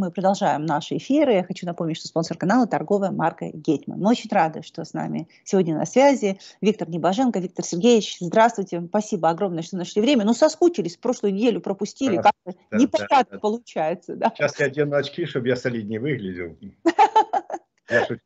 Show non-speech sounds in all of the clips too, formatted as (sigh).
мы продолжаем наши эфиры. Я хочу напомнить, что спонсор канала – торговая марка «Гетман». Мы очень рады, что с нами сегодня на связи Виктор Небоженко. Виктор Сергеевич, здравствуйте. Спасибо огромное, что нашли время. Ну, соскучились, прошлую неделю пропустили. Как-то да, непонятно да, да. получается. Да. Сейчас я одену очки, чтобы я солиднее выглядел. (laughs)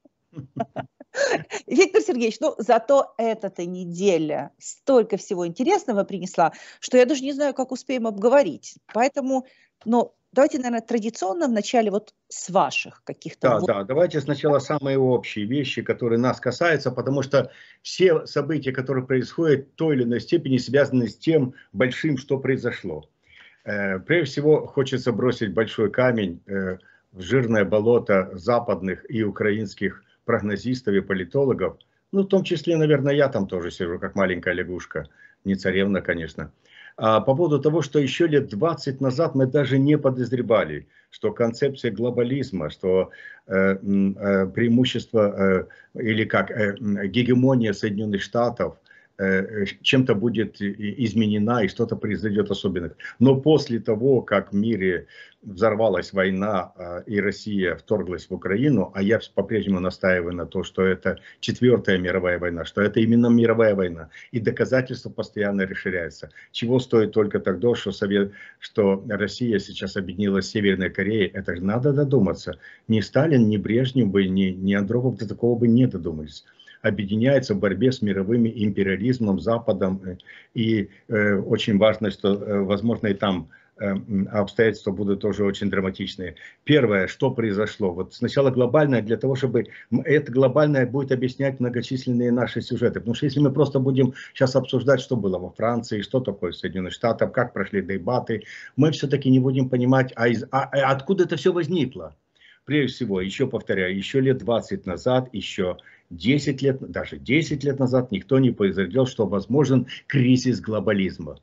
Виктор Сергеевич, ну зато эта-то неделя столько всего интересного принесла, что я даже не знаю, как успеем обговорить. Поэтому, ну, давайте, наверное, традиционно вначале вот с ваших каких-то... Да, да, давайте сначала самые общие вещи, которые нас касаются, потому что все события, которые происходят, в той или иной степени связаны с тем большим, что произошло. Э, прежде всего, хочется бросить большой камень э, в жирное болото западных и украинских прогнозистов и политологов, ну, в том числе, наверное, я там тоже сижу, как маленькая лягушка, не царевна, конечно, по поводу того, что еще лет 20 назад мы даже не подозревали, что концепция глобализма, что э, э, преимущество э, или как гегемония Соединенных Штатов чем-то будет изменена и что-то произойдет особенное. Но после того, как в мире взорвалась война а, и Россия вторглась в Украину, а я по-прежнему настаиваю на то, что это четвертая мировая война, что это именно мировая война, и доказательства постоянно расширяются. Чего стоит только тогда, что, Совет, что Россия сейчас объединилась с Северной Кореей, это же надо додуматься. Ни Сталин, ни Брежнев бы, ни, ни Андропов до такого бы не додумались объединяется в борьбе с мировым империализмом, Западом. И э, очень важно, что, э, возможно, и там э, обстоятельства будут тоже очень драматичные. Первое, что произошло. Вот сначала глобальное, для того, чтобы это глобальное будет объяснять многочисленные наши сюжеты. Потому что если мы просто будем сейчас обсуждать, что было во Франции, что такое Соединенных Штатов, как прошли дебаты, мы все-таки не будем понимать, а, из, а, а откуда это все возникло. Прежде всего, еще повторяю, еще лет 20 назад, еще 10 лет, даже 10 лет назад никто не произвел, что возможен кризис глобализма.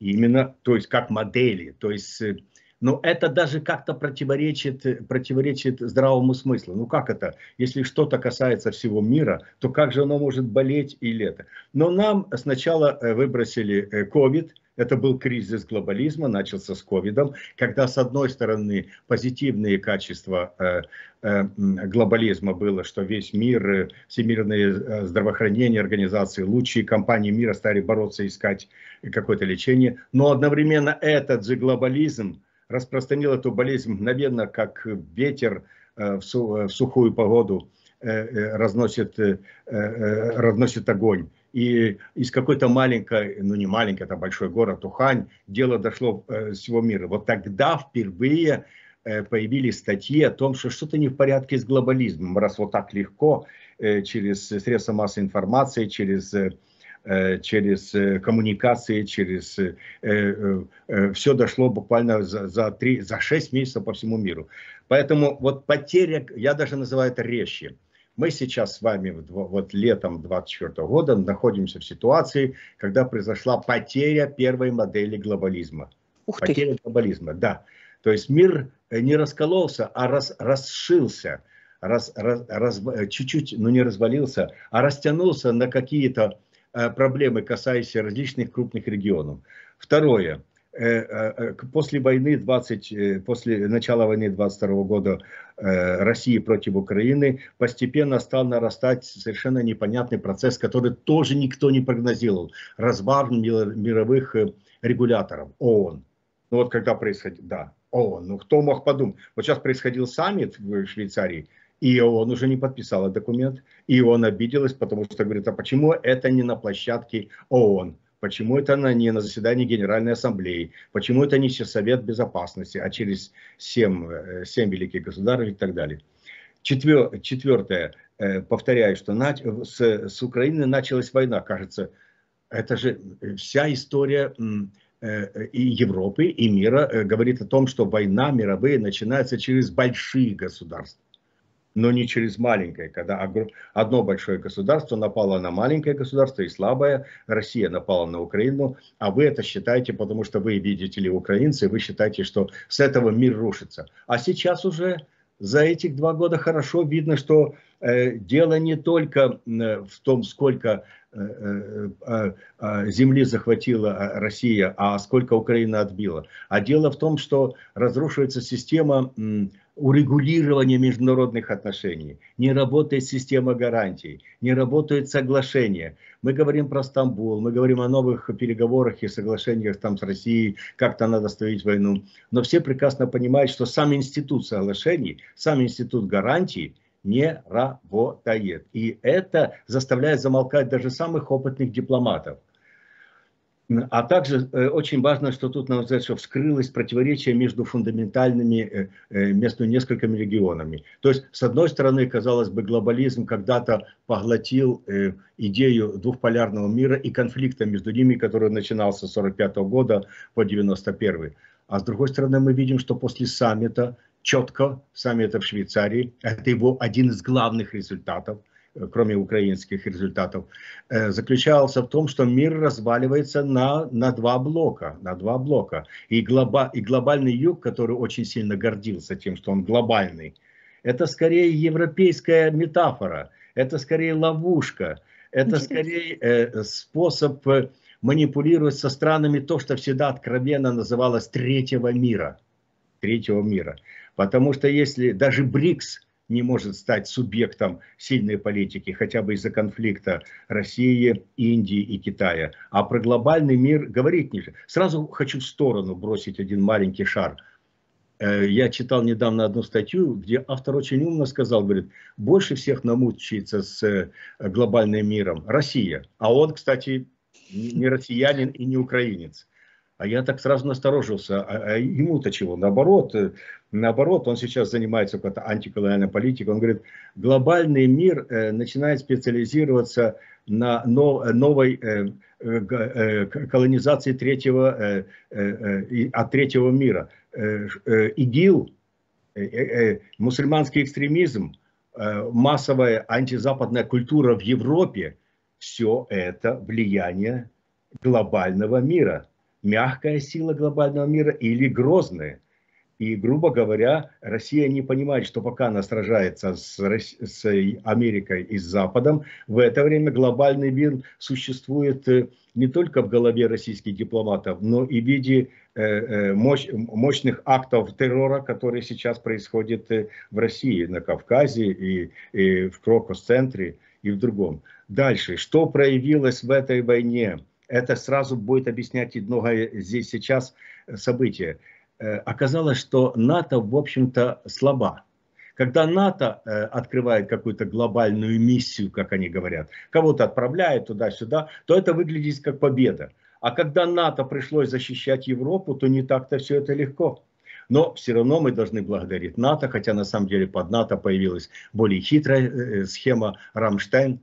Именно, то есть как модели, то есть, э, но это даже как-то противоречит, противоречит здравому смыслу. Ну как это? Если что-то касается всего мира, то как же оно может болеть или это? Но нам сначала э, выбросили COVID, э, это был кризис глобализма, начался с ковидом, когда с одной стороны позитивные качества э, э, глобализма было, что весь мир, э, всемирные э, здравоохранения, организации, лучшие компании мира стали бороться, искать какое-то лечение, но одновременно этот же глобализм распространил эту болезнь мгновенно, как ветер э, в, су в сухую погоду э, э, разносит, э, э, разносит огонь и из какой-то маленькой, ну не маленькой, это большой город Ухань, дело дошло э, всего мира. Вот тогда впервые э, появились статьи о том, что что-то не в порядке с глобализмом, раз вот так легко э, через средства массовой информации, через э, э через э, коммуникации, через э, э, все дошло буквально за, за, 3, за 6 месяцев по всему миру. Поэтому вот потеря, я даже называю это резче, мы сейчас с вами вот летом 2024 года находимся в ситуации, когда произошла потеря первой модели глобализма. Ух ты. Потеря глобализма, да. То есть мир э, не раскололся, а рас, расшился, раз, раз, раз, э, чуть-чуть, ну не развалился, а растянулся на какие-то э, проблемы, касающиеся различных крупных регионов. Второе. Э, э, э, после войны 20, после начала войны 22 года России против Украины постепенно стал нарастать совершенно непонятный процесс, который тоже никто не прогнозировал. Развал мировых регуляторов, ООН. Ну вот когда происходит, да, ООН, ну кто мог подумать. Вот сейчас происходил саммит в Швейцарии, и он уже не подписал документ, и он обиделась, потому что говорит, а почему это не на площадке ООН? Почему это на, не на заседании Генеральной Ассамблеи? Почему это не через Совет Безопасности, а через 7, 7 э, великих государств и так далее? Четвер, четвертое. Э, повторяю, что на, с, с Украины началась война. Кажется, это же вся история э, и Европы, и мира говорит о том, что война мировые начинается через большие государства но не через маленькое, когда одно большое государство напало на маленькое государство и слабое, Россия напала на Украину, а вы это считаете, потому что вы видите ли украинцы, вы считаете, что с этого мир рушится. А сейчас уже за этих два года хорошо видно, что дело не только в том, сколько земли захватила Россия, а сколько Украина отбила. А дело в том, что разрушивается система урегулирования международных отношений, не работает система гарантий, не работают соглашения. Мы говорим про Стамбул, мы говорим о новых переговорах и соглашениях там с Россией, как-то надо ставить войну. Но все прекрасно понимают, что сам институт соглашений, сам институт гарантий не работает. И это заставляет замолкать даже самых опытных дипломатов. А также э, очень важно, что тут, на взгляд, что вскрылось противоречие между фундаментальными, э, э, между несколькими регионами. То есть, с одной стороны, казалось бы, глобализм когда-то поглотил идею двухполярного мира и конфликта между ними, который начинался с 1945 года по 1991. А с другой стороны, мы видим, что после саммита, четко, саммита в Швейцарии, это его один из главных результатов – кроме украинских результатов, э, заключался в том, что мир разваливается на, на два блока. На два блока. И, глоба, и глобальный юг, который очень сильно гордился тем, что он глобальный, это скорее европейская метафора, это скорее ловушка, это скорее э, способ э, манипулировать со странами то, что всегда откровенно называлось третьего мира. Третьего мира. Потому что если даже БРИКС не может стать субъектом сильной политики, хотя бы из-за конфликта России, Индии и Китая. А про глобальный мир говорить ниже. Сразу хочу в сторону бросить один маленький шар. Э, я читал недавно одну статью, где автор очень умно сказал, говорит, больше всех намучается с э, глобальным миром Россия. А он, кстати, не россиянин и не украинец. А я так сразу насторожился. А, а ему-то чего? Наоборот, э, наоборот, он сейчас занимается какой-то антиколониальной политикой. Он говорит, глобальный мир э, начинает специализироваться на нов, новой э, колонизации третьего, от третьего мира. ИГИЛ, мусульманский экстремизм, массовая антизападная культура в Европе, все это влияние глобального мира мягкая сила глобального мира или грозная. И, грубо говоря, Россия не понимает, что пока она сражается с, с Америкой и с Западом, в это время глобальный мир существует э, не только в голове российских дипломатов, но и в виде э, э, мощ, мощных актов террора, которые сейчас происходят в России, на Кавказе и, и в Крокус-центре и в другом. Дальше, что проявилось в этой войне? Это сразу будет объяснять многое здесь сейчас события. Э, оказалось, что НАТО, в общем-то, слаба. Когда НАТО э, открывает какую-то глобальную миссию, как они говорят, кого-то отправляет туда-сюда, то это выглядит как победа. А когда НАТО пришлось защищать Европу, то не так-то все это легко. Но все равно мы должны благодарить НАТО, хотя на самом деле под НАТО появилась более хитрая э, схема Рамштайн,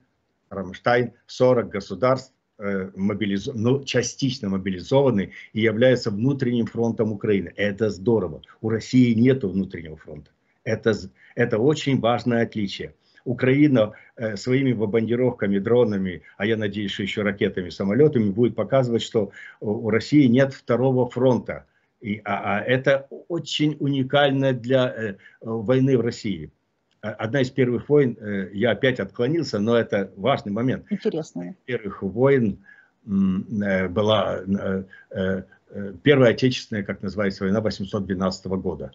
Рамштайн 40 государств, Э, мобилизов... ну, частично мобилизованы и являются внутренним фронтом Украины. Это здорово. У России нет внутреннего фронта. Это, это очень важное отличие. Украина э, своими бомбардировками, дронами, а я надеюсь, что еще ракетами, самолетами, будет показывать, что у России нет второго фронта. И, а, а это очень уникально для э, войны в России одна из первых войн, э, я опять отклонился, но это важный момент. Интересно. Первых войн э, была э, Первая Отечественная, как называется, война 812 года.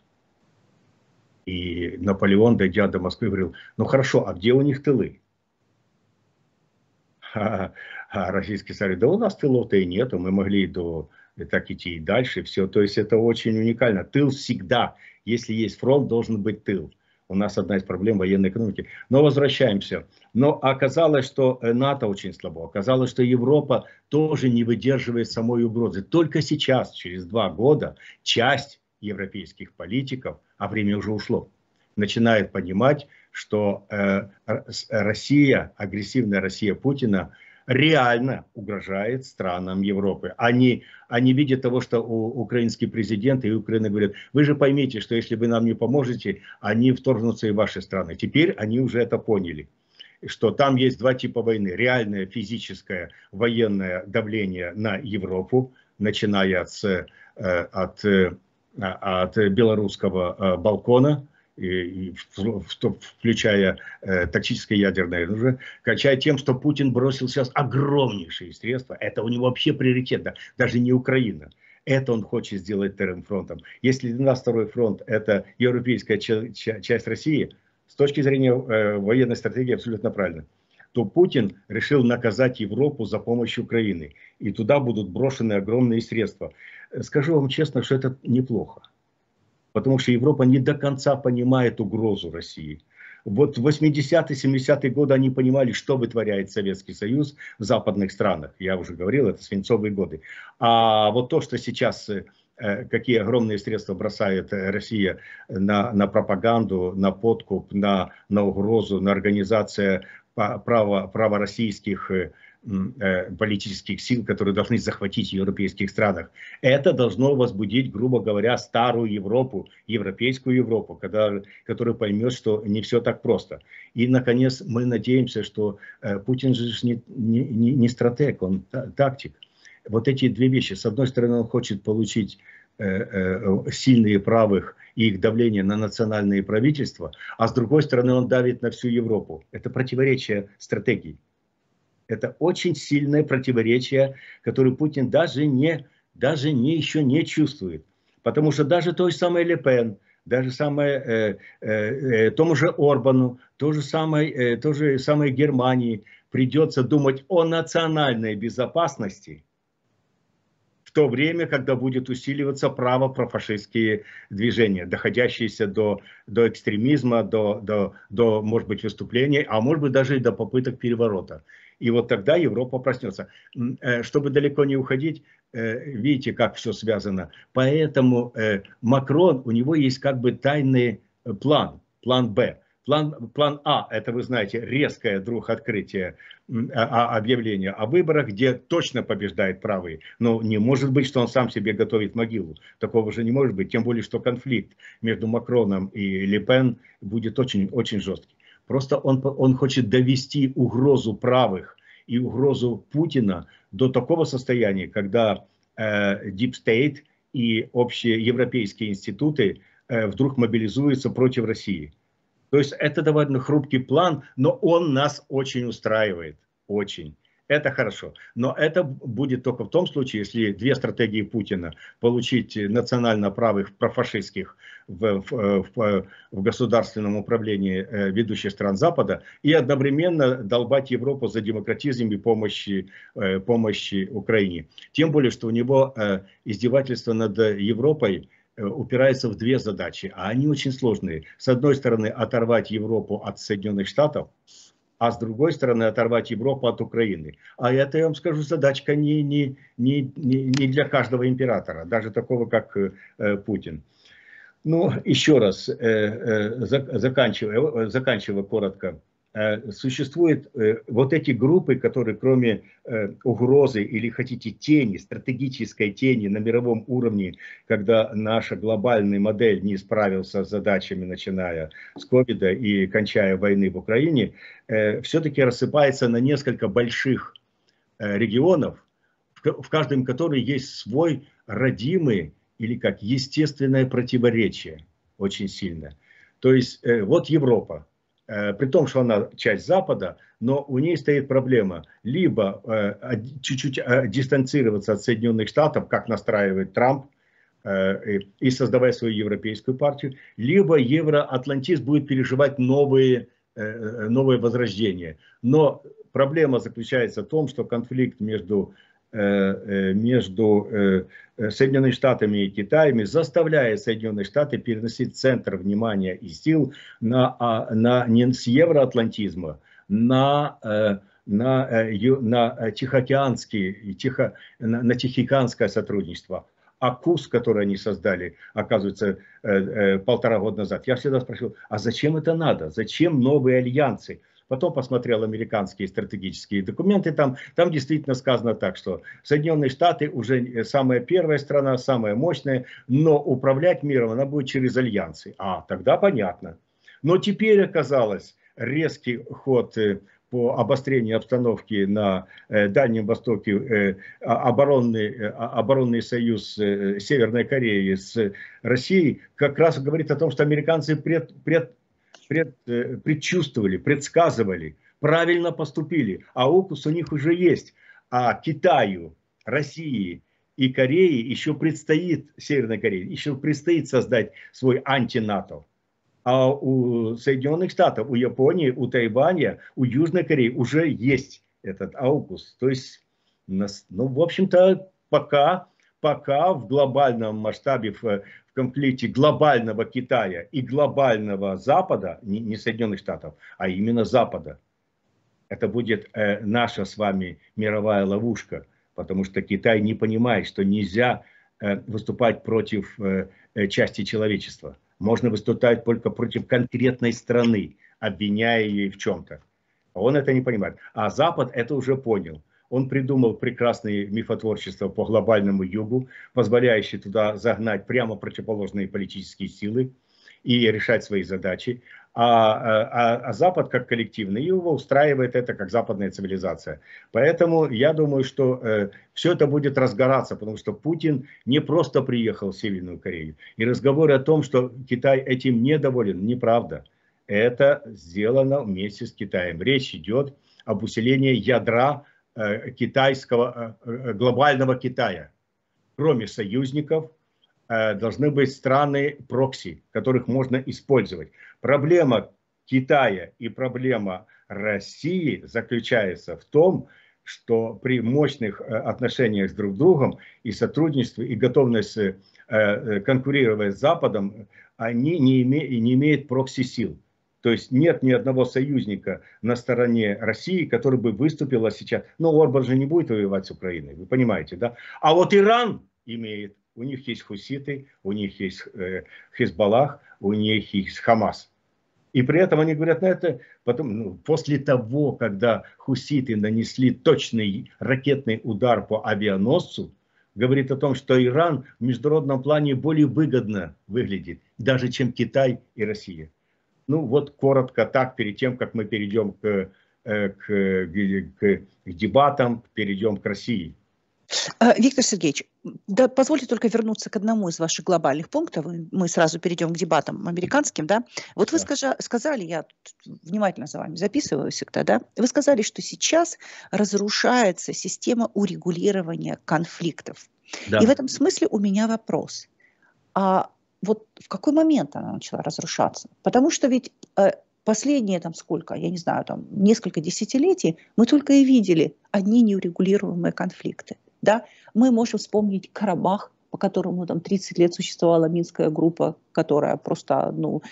И Наполеон, дойдя до Москвы, говорил, ну хорошо, а где у них тылы? А, а российский царь, да у нас тылов-то и нету, мы могли до, так идти и дальше, все. То есть это очень уникально. Тыл всегда, если есть фронт, должен быть тыл. У нас одна из проблем военной экономики. Но возвращаемся. Но оказалось, что э, НАТО очень слабо. Оказалось, что Европа тоже не выдерживает самой угрозы. Только сейчас, через два года, часть европейских политиков, а время уже ушло, начинает понимать, что э, Россия, агрессивная Россия Путина – реально угрожает странам Европы. Они, они видят того, что у, украинский президент и Украина говорят, вы же поймите, что если вы нам не поможете, они вторгнутся и в ваши страны. Теперь они уже это поняли что там есть два типа войны. Реальное физическое военное давление на Европу, начиная с, э, от, э, от белорусского э, балкона и, и, включая э, тактическое ядерное оружие, кончая тем, что Путин бросил сейчас огромнейшие средства. Это у него вообще приоритет, да, даже не Украина. Это он хочет сделать вторым фронтом. Если для нас второй фронт – это европейская часть России, с точки зрения э, военной стратегии абсолютно правильно то Путин решил наказать Европу за помощь Украины. И туда будут брошены огромные средства. Скажу вам честно, что это неплохо. Потому что Европа не до конца понимает угрозу России. Вот в 80-е, 70-е годы они понимали, что вытворяет Советский Союз в западных странах. Я уже говорил, это свинцовые годы. А вот то, что сейчас э, какие огромные средства бросает Россия на, на пропаганду, на подкуп, на, на угрозу, на организацию права, права российских э, э, политических сил, которые должны захватить в европейских странах. Это должно возбудить, грубо говоря, старую Европу, европейскую Европу, когда, которая поймет, что не все так просто. И, наконец, мы надеемся, что э, Путин же не, не, не стратег, он тактик. Вот эти две вещи. С одной стороны, он хочет получить сильные правых и их давление на национальные правительства, а с другой стороны он давит на всю Европу. Это противоречие стратегии. Это очень сильное противоречие, которое Путин даже, не, даже не, еще не чувствует. Потому что даже той самой Ле Пен, даже самое, э, э, э, тому же Орбану, то же самое, э, то же самое Германии придется думать о национальной безопасности – то время, когда будет усиливаться право профашистские движения, доходящиеся до, до экстремизма, до, до, до, может быть, выступлений, а может быть, даже и до попыток переворота. И вот тогда Европа проснется. Э, чтобы далеко не уходить, э, видите, как все связано. Поэтому э, Макрон, у него есть как бы тайный план, план «Б». План, план А, это вы знаете, резкое вдруг открытие а, а, объявления о выборах, где точно побеждает правый. Но не может быть, что он сам себе готовит могилу. Такого же не может быть. Тем более, что конфликт между Макроном и Ле Пен будет очень, очень жесткий. Просто он, он хочет довести угрозу правых и угрозу Путина до такого состояния, когда э, Deep State и общие европейские институты э, вдруг мобилизуются против России. То есть это довольно хрупкий план, но он нас очень устраивает. Очень. Это хорошо. Но это будет только в том случае, если две стратегии Путина получить национально правых профашистских в, в, в, в государственном управлении э, ведущих стран Запада и одновременно долбать Европу за демократизм и помощи, э, помощи Украине. Тем более, что у него э, издевательство над Европой упирается в две задачи, а они очень сложные. С одной стороны, оторвать Европу от Соединенных Штатов, а с другой стороны, оторвать Европу от Украины. А это, я вам скажу, задачка не, не, не, не для каждого императора, даже такого, как э, Путин. Ну, еще раз, э, э, заканчивая, заканчивая коротко, Э, существуют э, вот эти группы, которые кроме э, угрозы или хотите тени, стратегической тени на мировом уровне, когда наша глобальная модель не справился с задачами, начиная с ковида и кончая войны в Украине, все-таки рассыпается на несколько больших регионов, в каждом которой есть свой родимый или как естественное противоречие очень сильно. То есть вот Европа, Э, при том, что она часть Запада, но у нее стоит проблема либо э, чуть-чуть э, дистанцироваться от Соединенных Штатов, как настраивает Трамп, и создавая свою европейскую партию, либо евроатлантизм будет переживать новые, новые возрождения. Но проблема заключается в том, что конфликт между Э, э, между э, Соединенными Штатами и Китаем заставляет Соединенные Штаты переносить центр внимания и сил на, а, на, не с евроатлантизма, на, на, на Тихоокеанский, Тихо, на, на Тихоокеанское сотрудничество. А курс, который они создали, оказывается, полтора года назад. Я всегда спрашивал, а зачем это надо? Зачем новые альянсы? Потом посмотрел американские стратегические документы, там, там действительно сказано так, что Соединенные Штаты уже самая первая страна, самая мощная, но управлять миром она будет через альянсы. А, тогда понятно. Но теперь оказалось резкий ход э, по обострению обстановки на э, Дальнем Востоке э, оборонный, э, оборонный союз Северной Кореи с Россией как раз говорит о том, что американцы пред, пред, пред, предчувствовали, предсказывали, правильно поступили, а укус у них уже есть. А Китаю, России и Корее еще предстоит, Северной Корее, еще предстоит создать свой антинато. А у Соединенных Штатов, у Японии, у Тайваня, у Южной Кореи уже есть этот аукус. То есть, ну, в общем-то, пока, пока в глобальном масштабе, в конфликте глобального Китая и глобального Запада, не, не Соединенных Штатов, а именно Запада, это будет э, наша с вами мировая ловушка, потому что Китай не понимает, что нельзя э, выступать против э части человечества можно выступать только против конкретной страны, обвиняя ее в чем-то. Он это не понимает. А Запад это уже понял. Он придумал прекрасное мифотворчество по глобальному югу, позволяющее туда загнать прямо противоположные политические силы и решать свои задачи. А, а, а Запад как коллективный, его устраивает это как западная цивилизация. Поэтому я думаю, что э, все это будет разгораться, потому что Путин не просто приехал в Северную Корею. И разговоры о том, что Китай этим недоволен, неправда. Это сделано вместе с Китаем. Речь идет об усилении ядра китайского, э, э глобального Китая. Кроме союзников, Э, должны быть страны прокси, которых можно использовать. Проблема Китая и проблема России заключается в том, что при мощных э, отношениях с друг другом и сотрудничестве, и готовности э, конкурировать с Западом, они не, име, не имеют прокси-сил. То есть нет ни одного союзника на стороне России, который бы выступил сейчас. Но Орбан же не будет воевать с Украиной, вы понимаете, да? А вот Иран имеет у них есть хуситы, у них есть э, Хизбаллах, у них есть Хамас. И при этом они говорят, ну это потом, ну, после того, когда хуситы нанесли точный ракетный удар по авианосцу, говорит о том, что Иран в международном плане более выгодно выглядит, даже чем Китай и Россия. Ну вот коротко так, перед тем, как мы перейдем к, э, к, к, к дебатам, перейдем к России. А, Виктор Сергеевич, да, позвольте только вернуться к одному из ваших глобальных пунктов. Мы сразу перейдем к дебатам американским, да. Вот вы да. сказали, я внимательно за вами записываю всегда, да. Вы сказали, что сейчас разрушается система урегулирования конфликтов. Да. И в этом смысле у меня вопрос. А вот в какой момент она начала разрушаться? Потому что ведь э, последние там сколько, я не знаю, там несколько десятилетий мы только и видели одни неурегулируемые конфликты. Да? Мы можем вспомнить Карабах, по которому там 30 лет существовала Минская группа, которая просто ну,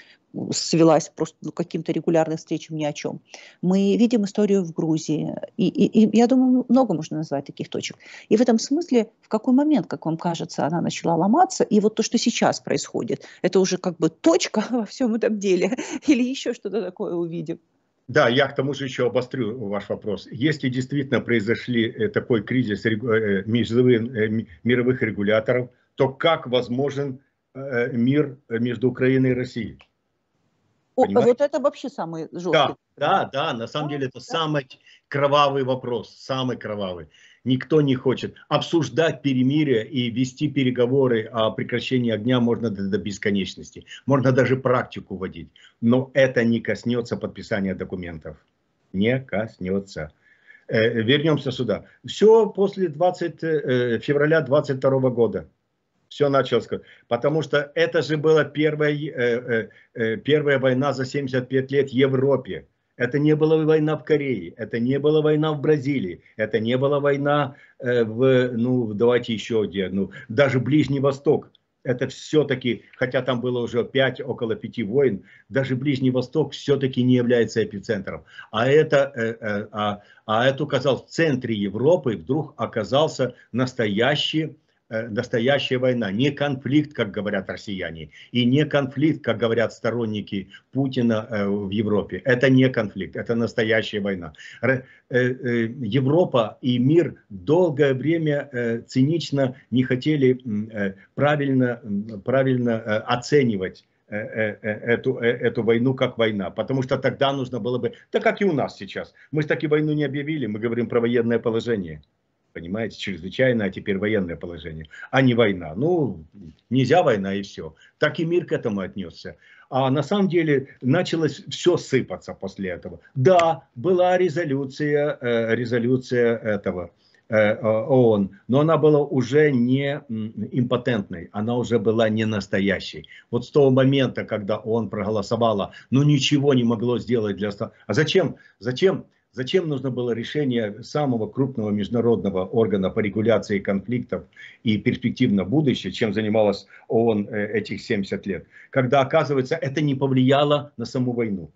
свелась просто ну, каким-то регулярным встречам ни о чем. Мы видим историю в Грузии, и, и, и я думаю, много можно назвать таких точек. И в этом смысле, в какой момент, как вам кажется, она начала ломаться, и вот то, что сейчас происходит, это уже как бы точка (laughs) во всем этом деле, или еще что-то такое увидим? Да, я к тому же еще обострю ваш вопрос. Если действительно произошли э, такой кризис э, э, мировых регуляторов, то как возможен мир между Украиной и Россией? О, вот это вообще самый жесткий. Да, да, да, на самом деле это самый кровавый вопрос, самый кровавый. Никто не хочет обсуждать перемирие и вести переговоры о прекращении огня можно до, до бесконечности. Можно даже практику вводить. Но это не коснется подписания документов. Не коснется. Э, вернемся сюда. Все после 20, э, февраля 22 года. Все началось. Потому что это же была первая, э, э, э первая война за 75 лет в Европе. Это не была война в Корее, это не была война в Бразилии, это не была война э, в, ну, давайте еще где, ну, даже Ближний Восток. Это все-таки, хотя там было уже 5, около 5 войн, даже Ближний Восток все-таки не является эпицентром. А это, э, э, а, а это оказался в центре Европы, вдруг оказался настоящий настоящая война, не конфликт, как говорят россияне, и не конфликт, как говорят сторонники Путина э, в Европе. Это не конфликт, это настоящая война. Э, Европа и мир долгое время цинично не хотели правильно, правильно оценивать эту, эту войну как война. Потому что тогда нужно было бы, да как и у нас сейчас. Мы же таки войну не объявили, мы говорим про военное положение понимаете, чрезвычайное, а теперь военное положение, а не война. Ну, нельзя война и все. Так и мир к этому отнесся. А на самом деле началось все сыпаться после этого. Да, была резолюция, э, резолюция этого э, ООН, но она была уже не импотентной, она уже была не настоящей. Вот с того момента, когда ООН проголосовала, но ничего не могло сделать для... А зачем? Зачем? Зачем нужно было решение самого крупного международного органа по регуляции конфликтов и перспектив на будущее, чем занималась ООН э, этих 70 лет, когда, оказывается, это не повлияло на саму войну?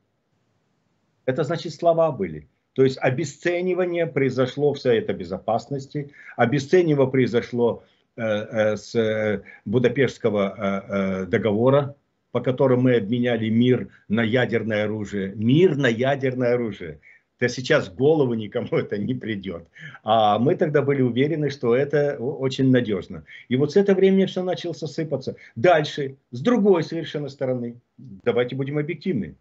Это значит, слова были. То есть обесценивание произошло вся эта безопасности, обесценивание произошло э, э, с Будапештского договора, по которому мы обменяли мир на ядерное оружие. Мир на ядерное оружие да сейчас в голову никому это не придет. А мы тогда были уверены, что это очень надежно. И вот с этого времени все начало сыпаться. Дальше, с другой совершенно стороны, давайте будем объективны.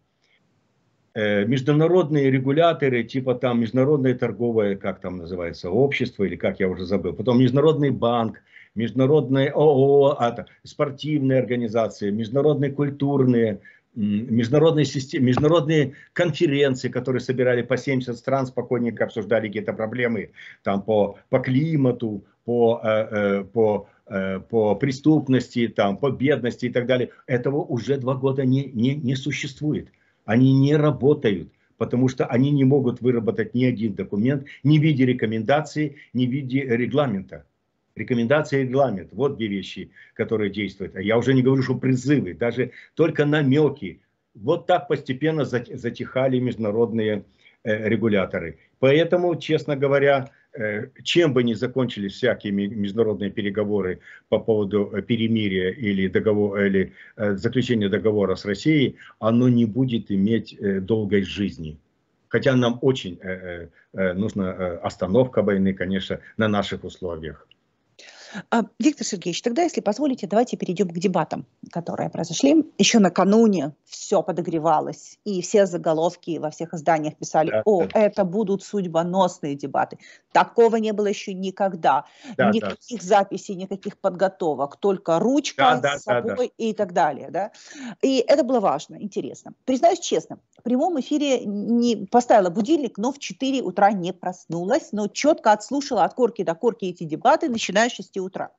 Э, международные регуляторы, типа там международное торговое, как там называется, общество, или как я уже забыл, потом Международный банк, международные ООО, а, спортивные организации, международные культурные международные, системы, международные конференции, которые собирали по 70 стран, спокойненько обсуждали какие-то проблемы там, по, по климату, по, э, э, по, э, по преступности, там, по бедности и так далее. Этого уже два года не, не, не существует. Они не работают потому что они не могут выработать ни один документ, ни в виде рекомендаций, ни в виде регламента. Рекомендация и регламент. Вот две вещи, которые действуют. А я уже не говорю, что призывы, даже только намеки. Вот так постепенно затихали международные э, регуляторы. Поэтому, честно говоря, э, чем бы ни закончились всякие международные переговоры по поводу э, перемирия или, договор, или заключения договора с Россией, оно не будет иметь долгой жизни. Хотя нам очень нужна остановка войны, конечно, на наших условиях. А, Виктор Сергеевич, тогда, если позволите, давайте перейдем к дебатам, которые произошли. Еще накануне все подогревалось, и все заголовки во всех изданиях писали, о, это будут судьбоносные дебаты. Такого не было еще никогда. Да, никаких да. записей, никаких подготовок, только ручка да, с собой да, да. и так далее. Да? И это было важно, интересно. Признаюсь честно, в прямом эфире не поставила будильник, но в 4 утра не проснулась, но четко отслушала от корки до корки эти дебаты, начиная с 6 утра.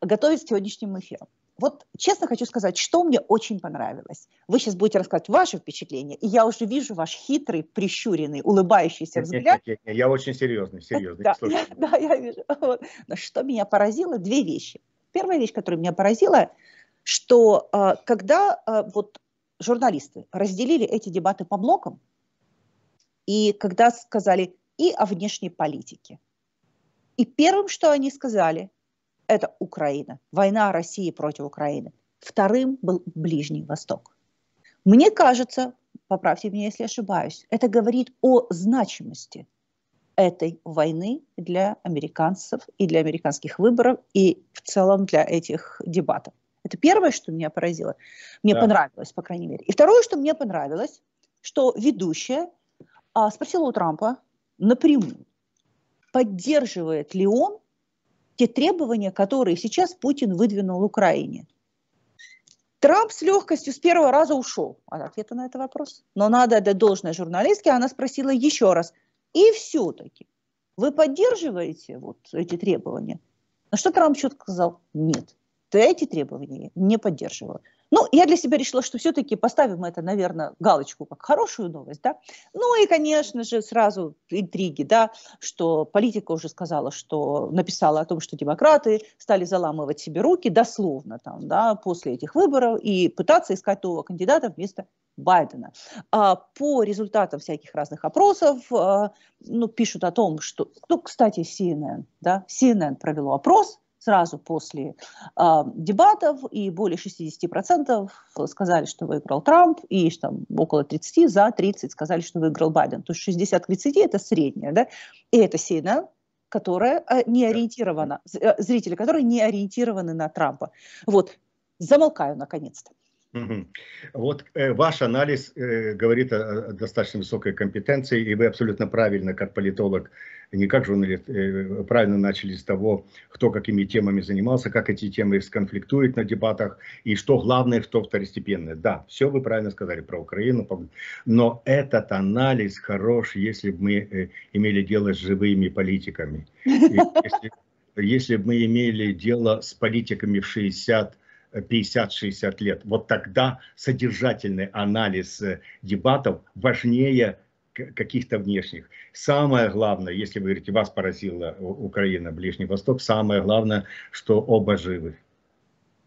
Готовить к сегодняшнему эфиру. Вот честно хочу сказать, что мне очень понравилось. Вы сейчас будете рассказывать ваши впечатления, и я уже вижу ваш хитрый, прищуренный, улыбающийся взгляд. Нет, нет, нет, я очень серьезный, серьезный. Да, (laughs) я, да, я вижу. Вот. Но что меня поразило, две вещи. Первая вещь, которая меня поразила, что э, когда э, вот журналисты разделили эти дебаты по блокам, и когда сказали и о внешней политике. И первым, что они сказали, это Украина, война России против Украины. Вторым был Ближний Восток. Мне кажется, поправьте меня, если ошибаюсь, это говорит о значимости этой войны для американцев и для американских выборов и в целом для этих дебатов. Это первое, что меня поразило. Мне да. понравилось, по крайней мере. И второе, что мне понравилось, что ведущая а, спросила у Трампа напрямую, поддерживает ли он те требования, которые сейчас Путин выдвинул Украине. Трамп с легкостью с первого раза ушел от ответа на этот вопрос. Но надо отдать должное журналистке, она спросила еще раз. И все-таки вы поддерживаете вот эти требования? На что Трамп четко сказал, нет эти требования не поддерживаю. Ну, я для себя решила, что все-таки поставим это, наверное, галочку как хорошую новость, да. Ну и, конечно же, сразу интриги, да, что политика уже сказала, что написала о том, что демократы стали заламывать себе руки, дословно там, да, после этих выборов и пытаться искать нового кандидата вместо Байдена. А по результатам всяких разных опросов, а, ну, пишут о том, что, ну, кстати, CNN, да, CNN провело опрос, сразу после э, дебатов, и более 60% сказали, что выиграл Трамп, и там около 30 за 30 сказали, что выиграл Байден. То есть 60 к 30 это среднее, да, и это CNN, которая не ориентирована, э, зрители, которые не ориентированы на Трампа. Вот, замолкаю наконец-то. Вот э, ваш анализ э, говорит о, о достаточно высокой компетенции, и вы абсолютно правильно, как политолог, не как журналист, э, правильно начали с того, кто какими темами занимался, как эти темы сконфликтуют на дебатах, и что главное, что второстепенное. Да, все вы правильно сказали про Украину, но этот анализ хорош, если бы мы э, имели дело с живыми политиками. Если, если бы мы имели дело с политиками в 60 50-60 лет. Вот тогда содержательный анализ э, дебатов важнее каких-то внешних. Самое главное, если вы говорите, вас поразила Украина, Ближний Восток, самое главное, что оба живы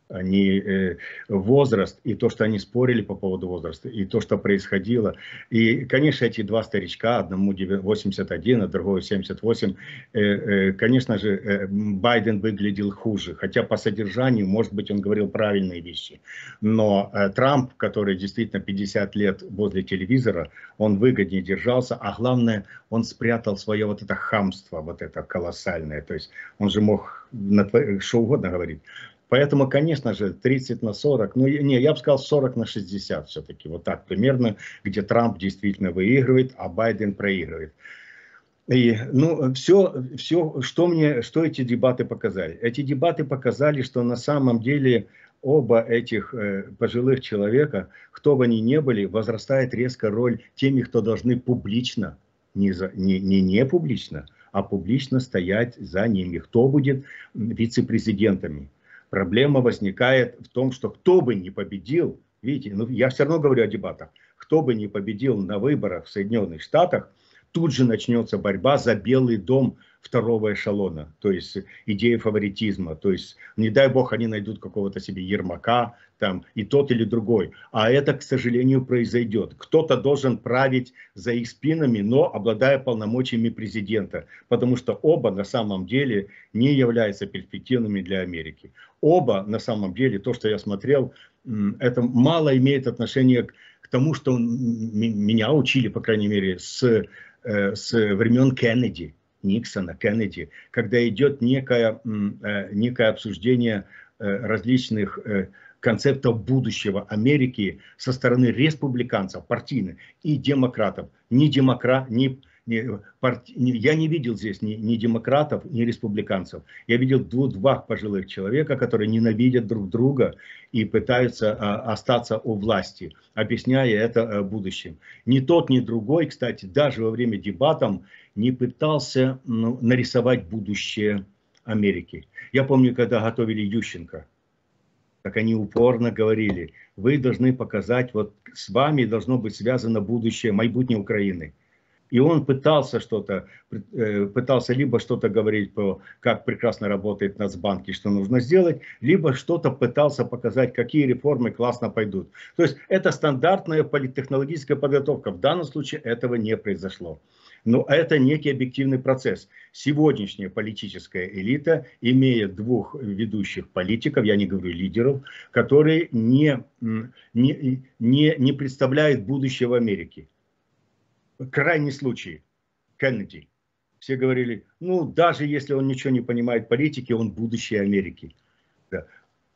они э, возраст, и то, что они спорили по поводу возраста, и то, что происходило. И, конечно, эти два старичка, одному 81, а другому 78, э, э, конечно же, Байден выглядел хуже, хотя по содержанию, может быть, он говорил правильные вещи. Но Трамп, который действительно 50 лет возле телевизора, он выгоднее держался, а главное, он спрятал свое вот это хамство, вот это колоссальное. То есть он же мог на, что угодно говорить. Поэтому, конечно же, 30 на 40, ну не, я бы сказал 40 на 60 все-таки, вот так примерно, где Трамп действительно выигрывает, а Байден проигрывает. И, ну, все, все, что мне, что эти дебаты показали? Эти дебаты показали, что на самом деле оба этих э, пожилых человека, кто бы они ни были, возрастает резко роль теми, кто должны публично, не, за, не, не, не публично, а публично стоять за ними, кто будет вице-президентами. Проблема возникает в том, что кто бы ни победил, видите, ну, я все равно говорю о дебатах, кто бы ни победил на выборах в Соединенных Штатах, тут же начнется борьба за Белый дом второго эшелона, то есть идея фаворитизма, то есть не дай бог они найдут какого-то себе Ермака, там и тот или другой, а это, к сожалению, произойдет. Кто-то должен править за их спинами, но обладая полномочиями президента, потому что оба на самом деле не являются перспективными для Америки. Оба на самом деле, то, что я смотрел, это мало имеет отношение к тому, что меня учили, по крайней мере, с Э, с времен Кеннеди, Никсона, Кеннеди, когда идет некое, э, некое обсуждение э, различных концептов будущего Америки со стороны республиканцев, партийных и демократов. Ни демократ, ни парти, я не видел здесь ни, ни демократов, ни республиканцев. Я видел двух, два пожилых человека, которые ненавидят друг друга и пытаются а, остаться у власти, объясняя это а, будущим. Ни тот, ни другой, кстати, даже во время дебатов не пытался ну, нарисовать будущее Америки. Я помню, когда готовили Ющенко, как они упорно говорили, вы должны показать, вот с вами должно быть связано будущее, майбутнее Украины. И он пытался что-то, э, пытался либо что-то говорить про, как прекрасно работает Нацбанк и что нужно сделать, либо что-то пытался показать, какие реформы классно пойдут. То есть это стандартная политтехнологическая подготовка. В данном случае этого не произошло. Но это некий объективный процесс. Сегодняшняя политическая элита имеет двух ведущих политиков, я не говорю лидеров, которые не, не, не, не представляют будущего Америки крайний случай, Кеннеди. Все говорили, ну, даже если он ничего не понимает в политике, он будущее Америки. Да.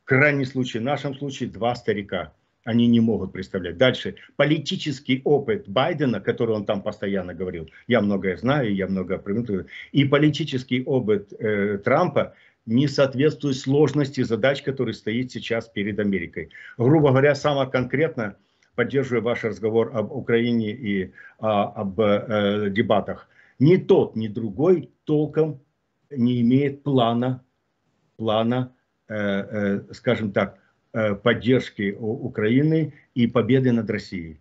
Крайний случай, в нашем случае два старика. Они не могут представлять. Дальше, политический опыт Байдена, который он там постоянно говорил, я многое знаю, я много привыкну, и политический опыт э, Трампа не соответствует сложности задач, которые стоит сейчас перед Америкой. Грубо говоря, самое конкретно – поддерживаю ваш разговор об Украине и а, об э, дебатах. Ни тот, ни другой толком не имеет плана, плана, э, э, скажем так, э, поддержки Украины и победы над Россией.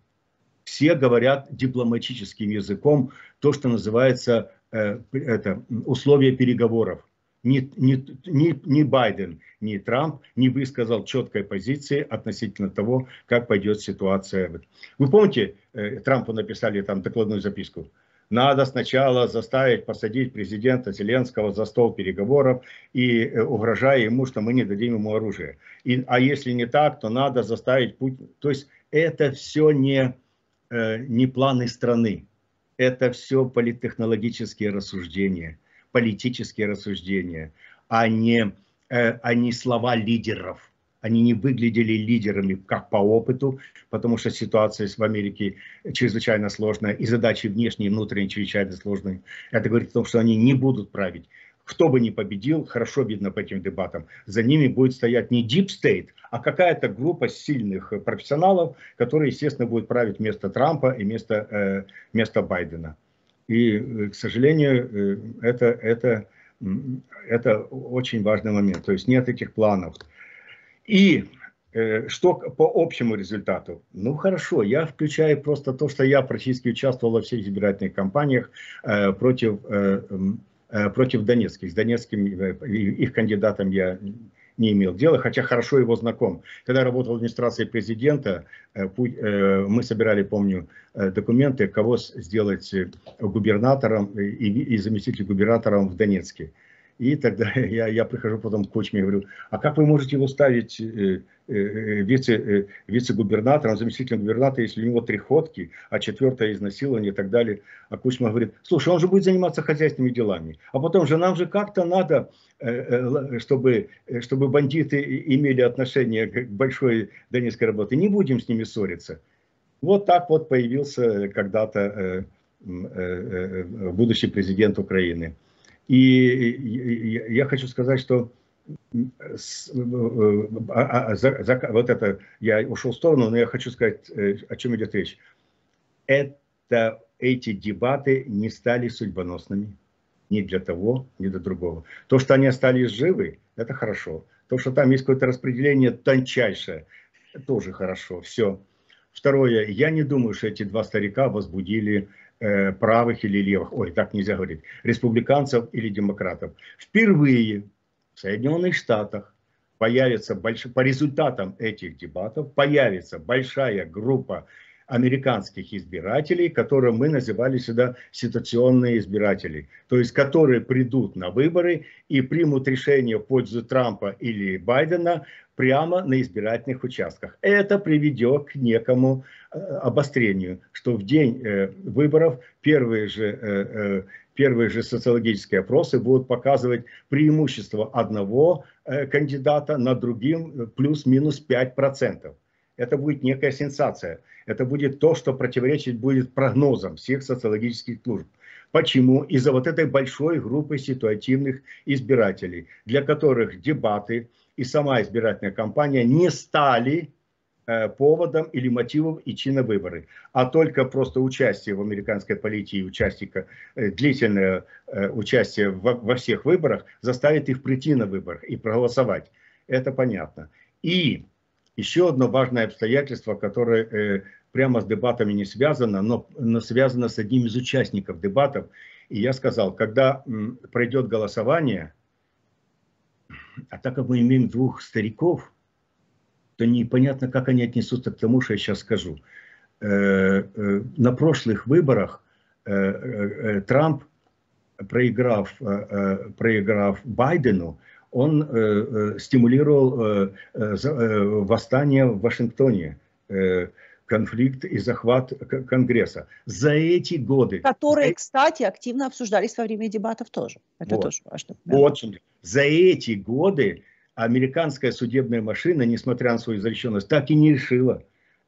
Все говорят дипломатическим языком то, что называется э, это, условия переговоров ни, ни, ни, ни Байден, ни Трамп не высказал четкой позиции относительно того, как пойдет ситуация. Вы помните, э, Трампу написали там докладную записку? Надо сначала заставить посадить президента Зеленского за стол переговоров и э, угрожая ему, что мы не дадим ему оружие. И, а если не так, то надо заставить Путина. То есть это все не, э, не планы страны. Это все политтехнологические рассуждения политические рассуждения, а не, э, а не слова лидеров. они не выглядели лидерами как по опыту, потому что ситуация в Америке чрезвычайно сложная, и задачи внешние и внутренние чрезвычайно сложные. Это говорит о том, что они не будут править. Кто бы ни победил, хорошо видно по этим дебатам, за ними будет стоять не Deep State, а какая-то группа сильных профессионалов, которые, естественно, будут править вместо Трампа и вместо, э, вместо Байдена. И, э, к сожалению, э, это, это, это очень важный момент. То есть нет этих планов. И э, что по общему результату? Ну хорошо, я включаю просто то, что я практически участвовал во всех избирательных кампаниях против, против Донецких. С Донецким их кандидатом я не имел дела, хотя хорошо его знаком. Когда работал в администрации президента, мы собирали, помню, документы, кого сделать губернатором и заместителем губернатором в Донецке. И тогда (laughs) я, я прихожу потом к Кучме и говорю, а как вы можете его ставить э, э, э вице, э, вице-губернатором, заместителем губернатора, если у него три ходки, а четвертое изнасилование и так далее. А Кучма говорит, слушай, он же будет заниматься хозяйственными делами. А потом же нам же как-то надо, э, э чтобы, чтобы бандиты имели отношение к большой донецкой работе. Не будем с ними ссориться. Вот так вот появился когда-то э, э, будущий президент Украины. И я хочу сказать, что а, а, вот это, я ушел в сторону, но я хочу сказать, э, о чем идет речь. Это, эти дебаты не стали судьбоносными ни для того, ни для другого. То, что они остались живы, это хорошо. То, что там есть какое-то распределение тончайшее, тоже хорошо. Все. Второе, я не думаю, что эти два старика возбудили Э, правых или левых, ой, так нельзя говорить, республиканцев или демократов. Впервые в Соединенных Штатах появится, больш... по результатам этих дебатов, появится большая группа американских избирателей, которые мы называли сюда ситуационные избиратели, то есть которые придут на выборы и примут решение в пользу Трампа или Байдена прямо на избирательных участках. Это приведет к некому э, обострению, что в день э, выборов первые же, э, первые же социологические опросы будут показывать преимущество одного кандидата над другим плюс-минус 5%. Это будет некая сенсация. Это будет то, что противоречить будет прогнозам всех социологических служб. Почему? Из-за вот этой большой группы ситуативных избирателей, для которых дебаты и сама избирательная кампания не стали э, поводом или мотивом идти на выборы, а только просто участие в американской политике, участие, э, длительное э, участие во, во всех выборах заставит их прийти на выборы и проголосовать. Это понятно. И еще одно важное обстоятельство, которое э, прямо с дебатами не связано, но, но связано с одним из участников дебатов. И я сказал, когда м, пройдет голосование, а так как мы имеем двух стариков, то непонятно, как они отнесутся к тому, что я сейчас скажу. Э, э, на прошлых выборах э, Трамп, проиграв, проиграв Байдену, он стимулировал восстание в Вашингтоне, конфликт и захват Конгресса. За эти годы... Которые, кстати, активно обсуждались во время дебатов тоже. Это вот. тоже важно. Да. Очень. За эти годы американская судебная машина, несмотря на свою изреченность, так и не решила,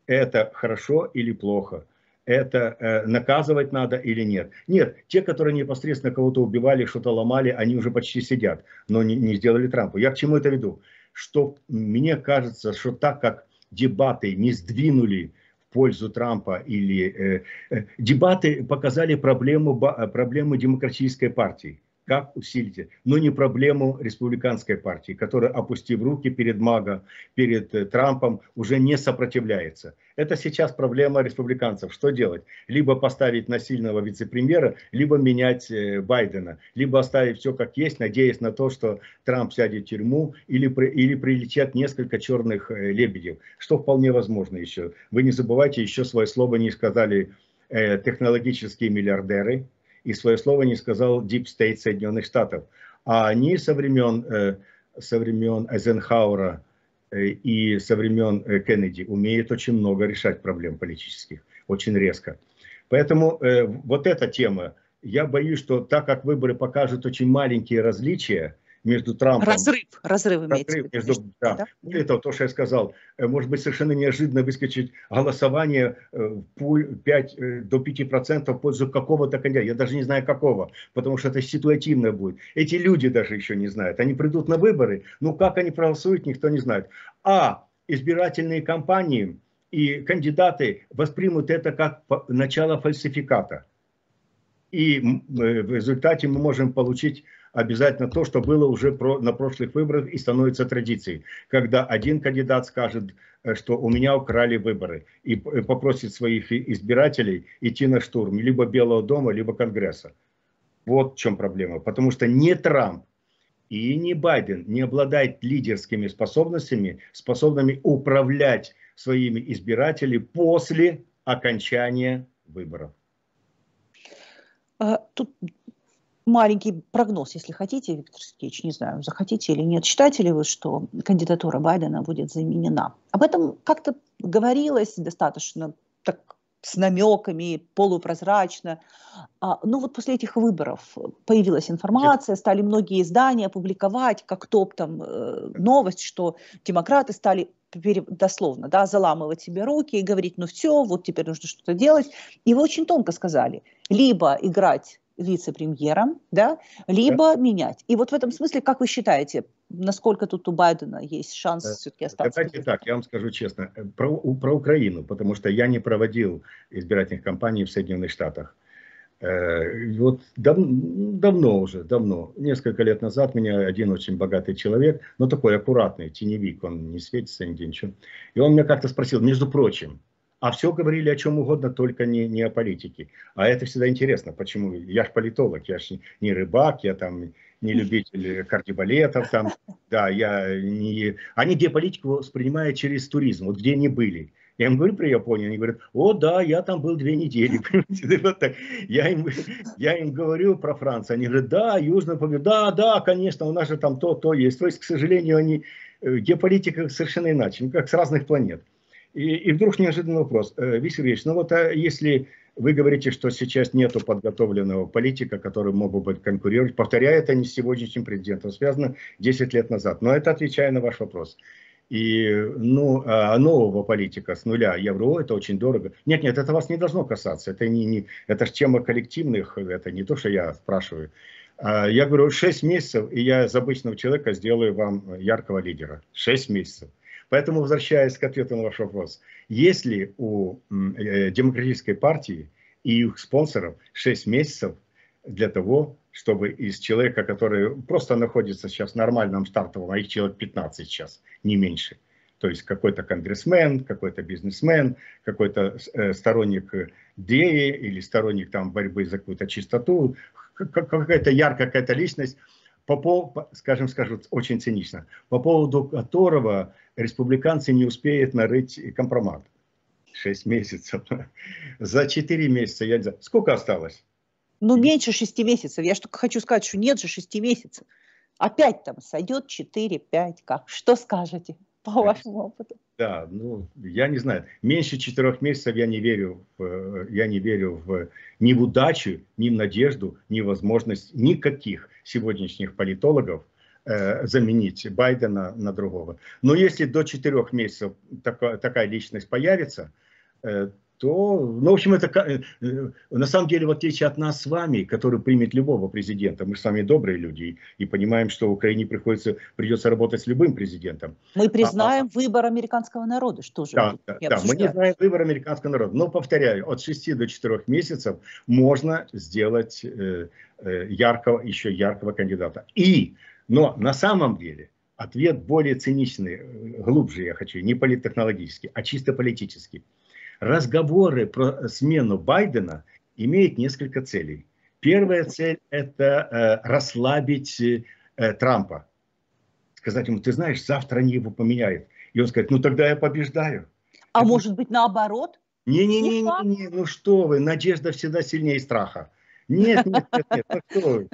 это хорошо или плохо это э, наказывать надо или нет. Нет, те, которые непосредственно кого-то убивали, что-то ломали, они уже почти сидят, но не, не сделали Трампу. Я к чему это веду? Что мне кажется, что так как дебаты не сдвинули в пользу Трампа или э, э, дебаты показали проблему, проблему демократической партии как усилить, но не проблему республиканской партии, которая, опустив руки перед МАГА, перед э, Трампом, уже не сопротивляется. Это сейчас проблема республиканцев. Что делать? Либо поставить насильного вице-премьера, либо менять э, Байдена, либо оставить все как есть, надеясь на то, что Трамп сядет в тюрьму, или, или прилетят несколько черных э, лебедев, что вполне возможно еще. Вы не забывайте, еще свое слово не сказали технологические миллиардеры, и свое слово не сказал Deep State Соединенных Штатов. А они со времен, э, со времен Эйзенхауэра э, и со времен э, Кеннеди умеют очень много решать проблем политических, очень резко. Поэтому вот эта тема, я боюсь, что так как выборы покажут очень маленькие различия между Трампом... Разрыв, разрыв имеется разрыв между, да. да. Более того, то, что я сказал, э, может быть совершенно неожиданно выскочить голосование 5, э, до 5% в пользу какого-то кандидата. Я даже не знаю какого, потому что это ситуативно будет. Эти люди даже еще не знают. Они придут на выборы, но как они проголосуют, никто не знает. А избирательные кампании и кандидаты воспримут это как начало фальсификата. И в результате мы можем получить обязательно то, что было уже про, на прошлых выборах и становится традицией. Когда один кандидат скажет, э, что у меня украли выборы, и попросит своих избирателей идти на штурм либо Белого дома, либо Конгресса. Вот в чем проблема. Потому что не Трамп и не Байден не обладает лидерскими способностями, способными управлять своими избирателями после окончания выборов. А, тут маленький прогноз, если хотите, Виктор Сергеевич, не знаю, захотите или нет. Считаете ли вы, что кандидатура Байдена будет заменена? Об этом как-то говорилось достаточно так с намеками, полупрозрачно. А, ну вот после этих выборов появилась информация, стали многие издания публиковать как топ там э, новость, что демократы стали дословно, да, заламывать себе руки и говорить, ну все, вот теперь нужно что-то делать. И вы очень тонко сказали, либо играть вице-премьером, да, либо да. менять. И вот в этом смысле, как вы считаете, насколько тут у Байдена есть шанс да. все-таки остаться? Давайте так, я вам скажу честно, э, про, про Украину, потому что я не проводил избирательных кампаний в Соединенных Штатах. Э, вот дав, давно уже, давно, несколько лет назад меня один очень богатый человек, но такой аккуратный, теневик, он не светится нигде, ничего. И он меня как-то спросил, между прочим, а все говорили о чем угодно, только не, не о политике. А это всегда интересно. Почему? Я же политолог, я же не рыбак, я там не любитель (laughs) кардибалетов. Там, да, я не... Они геополитику воспринимают через туризм, вот где они были. Я им говорю про Японию, они говорят, о, да, я там был две недели. (laughs) вот так. Я, им, я им говорю про Францию, они говорят, да, Южная Победа, да, да, конечно, у нас же там то, то есть. То есть, к сожалению, они, э, геополитика совершенно иначе, ну, как с разных планет. И, и вдруг неожиданный вопрос. Э, Виктор Ильич, ну вот а если вы говорите, что сейчас нету подготовленного политика, который мог бы конкурировать, повторяю, это не с сегодняшним президентом, связано 10 лет назад. Но это отвечая на ваш вопрос. И ну, а нового политика с нуля евро, это очень дорого. Нет, нет, это вас не должно касаться. Это, не, не, это же тема коллективных, это не то, что я спрашиваю. А я говорю, 6 месяцев, и я из обычного человека сделаю вам яркого лидера. 6 месяцев. Поэтому, возвращаясь к ответу на ваш вопрос, если у э, демократической партии и их спонсоров 6 месяцев для того, чтобы из человека, который просто находится сейчас в нормальном стартовом, а их человек 15 сейчас, не меньше, то есть какой-то конгрессмен, какой-то бизнесмен, какой-то э, сторонник идеи или сторонник там борьбы за какую-то чистоту, какая-то яркая какая-то личность, по, по, скажем, скажу очень цинично, по поводу которого республиканцы не успеют нарыть компромат. Шесть месяцев. (laughs) За четыре месяца, я не знаю, сколько осталось? Ну, меньше шести месяцев. Я только хочу сказать, что нет же шести месяцев. Опять там сойдет 4-5, как? Что скажете по вашему опыту? Да, ну, я не знаю. Меньше четырех месяцев я не верю, в, я не верю в, ни в удачу, ни в надежду, ни в возможность никаких сегодняшних политологов э, заменить Байдена на другого. Но если до четырех месяцев такая, такая личность появится, э, то, ну, в общем, это э, на самом деле, в отличие от нас с вами, который примет любого президента, мы с вами добрые люди и понимаем, что Украине приходится, придется работать с любым президентом. Мы признаем а, а выбор американского народа, что же? Да, да, да мы не знаем выбор американского народа. Но, повторяю, от 6 до 4 месяцев можно сделать э, э, яркого, еще яркого кандидата. И, но на самом деле, ответ более циничный, э, глубже я хочу, не политтехнологический, а чисто политический разговоры про смену Байдена имеют несколько целей. Первая цель – это э, расслабить э, Трампа. Сказать ему, ты знаешь, завтра они его поменяют. И он скажет, ну тогда я побеждаю. А это... может быть наоборот? Не-не-не, не, ну что вы, надежда всегда сильнее страха. Нет, нет, нет, нет, ну что вы.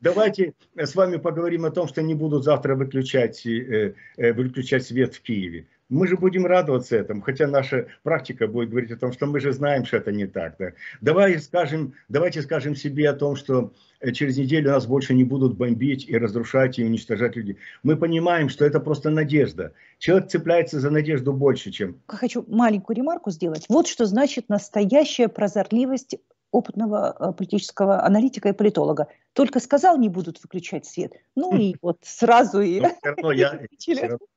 Давайте с вами поговорим о том, что не будут завтра выключать, э, э, выключать свет в Киеве. Мы же будем радоваться этому, хотя наша практика будет говорить о том, что мы же знаем, что это не так. Да? Давай скажем, давайте скажем себе о том, что э, через неделю нас больше не будут бомбить и разрушать и уничтожать людей. Мы понимаем, что это просто надежда. Человек цепляется за надежду больше, чем... Хочу маленькую ремарку сделать. Вот что значит настоящая прозорливость опытного э, политического аналитика и политолога. Только сказал, не будут выключать свет. Ну и (laughs) вот сразу и... все равно я,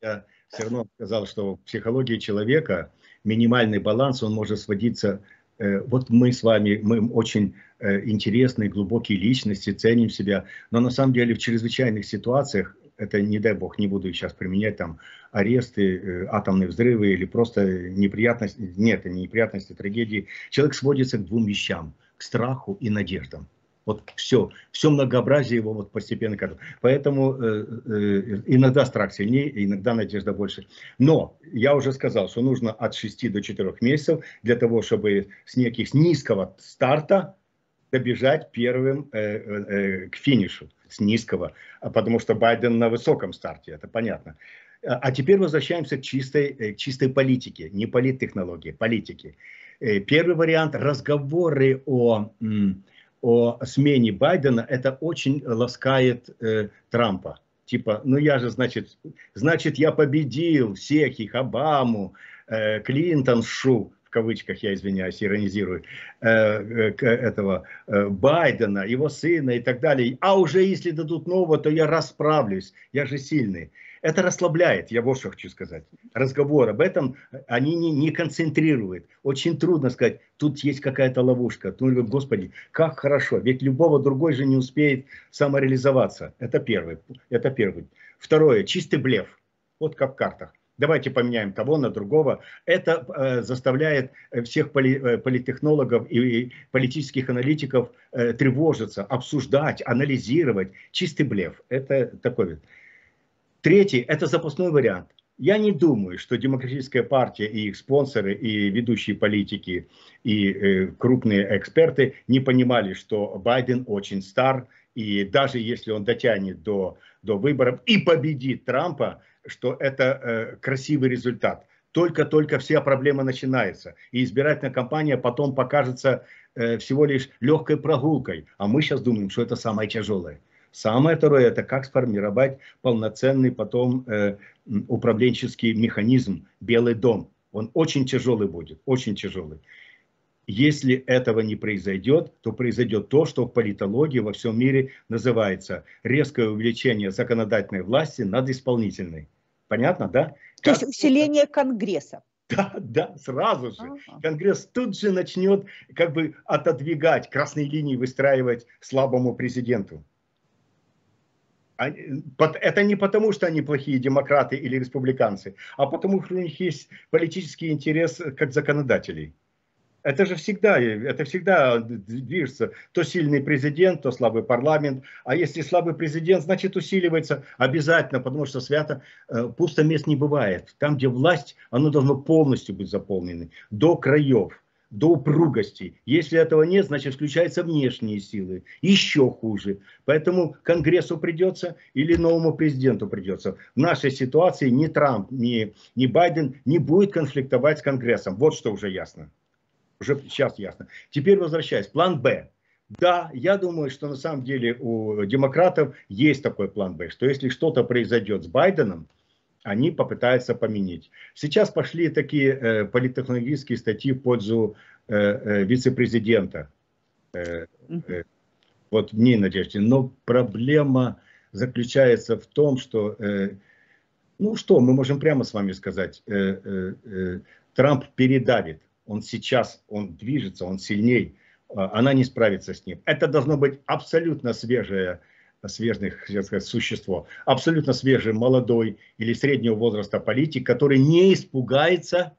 (laughs) все равно сказал, что в психологии человека минимальный баланс, он может сводиться э, вот мы с вами, мы очень э, интересные, глубокие личности, ценим себя, но на самом деле в чрезвычайных ситуациях, это не дай бог, не буду сейчас применять там аресты, э, атомные взрывы или просто неприятности, нет, не неприятности, трагедии, человек сводится к двум вещам, к страху и надеждам. Вот все, все многообразие его вот постепенно кажется. Поэтому э, э, иногда страх сильнее, иногда надежда больше. Но я уже сказал, что нужно от 6 до 4 месяцев для того, чтобы с неких с низкого старта добежать первым э, э, э к финишу с низкого, а потому что Байден на высоком старте, это понятно. А, а теперь возвращаемся к чистой, э, к чистой политике, не политтехнологии, политике. Э, первый вариант – разговоры о о смене Байдена, это очень ласкает э, Трампа. Типа, ну я же, значит, значит, я победил всех их, Обаму, э, Клинтон, Шу, в кавычках, я извиняюсь, иронизирую, э, э, этого э, Байдена, его сына и так далее. А уже если дадут нового, то я расправлюсь, я же сильный. Это расслабляет, я вот что хочу сказать. Разговор об этом они не, не концентрируют. Очень трудно сказать, тут есть какая-то ловушка. Ну, Господи, как хорошо, ведь любого другой же не успеет самореализоваться. Это первый. Это первый. Второе, чистый блеф. Вот как в картах. Давайте поменяем того на другого. Это э, заставляет всех поли, э, политтехнологов и политических аналитиков э, тревожиться, обсуждать, анализировать. Чистый блеф. Это такой Третий – это запасной вариант. Я не думаю, что демократическая партия и их спонсоры, и ведущие политики, и э, крупные эксперты не понимали, что Байден очень стар, и даже если он дотянет до, до выборов и победит Трампа, что это э, красивый результат. Только-только вся проблема начинается. И избирательная кампания потом покажется э, всего лишь легкой прогулкой. А мы сейчас думаем, что это самое тяжелое. Самое второе, это как сформировать полноценный потом э, управленческий механизм, Белый дом. Он очень тяжелый будет, очень тяжелый. Если этого не произойдет, то произойдет то, что в политологии во всем мире называется резкое увеличение законодательной власти над исполнительной. Понятно, да? То как... есть усиление Конгресса. (laughs) Да, да, сразу же. Ага. Конгресс тут же начнет как бы отодвигать красные линии, выстраивать слабому президенту. Это не потому, что они плохие демократы или республиканцы, а потому, что у них есть политический интерес как законодателей. Это же всегда, это всегда движется. То сильный президент, то слабый парламент. А если слабый президент, значит усиливается обязательно, потому что свято э, пусто мест не бывает. Там, где власть, оно должно полностью быть заполнено до краев до упругости. Если этого нет, значит включаются внешние силы. Еще хуже. Поэтому Конгрессу придется или новому президенту придется. В нашей ситуации ни Трамп, ни, ни Байден не будет конфликтовать с Конгрессом. Вот что уже ясно. Уже сейчас ясно. Теперь возвращаясь. План Б. Да, я думаю, что на самом деле у демократов есть такой план Б, что если что-то произойдет с Байденом, они попытаются поменять. Сейчас пошли такие э, политтехнологические статьи в пользу э, э, вице-президента. Э, э, вот мне надежде. Но проблема заключается в том, что, э, ну что, мы можем прямо с вами сказать, э, э, э, Трамп передавит. Он сейчас, он движется, он сильней. Э, она не справится с ним. Это должно быть абсолютно свежая свежих, сказать, существо, абсолютно свежий, молодой или среднего возраста политик, который не испугается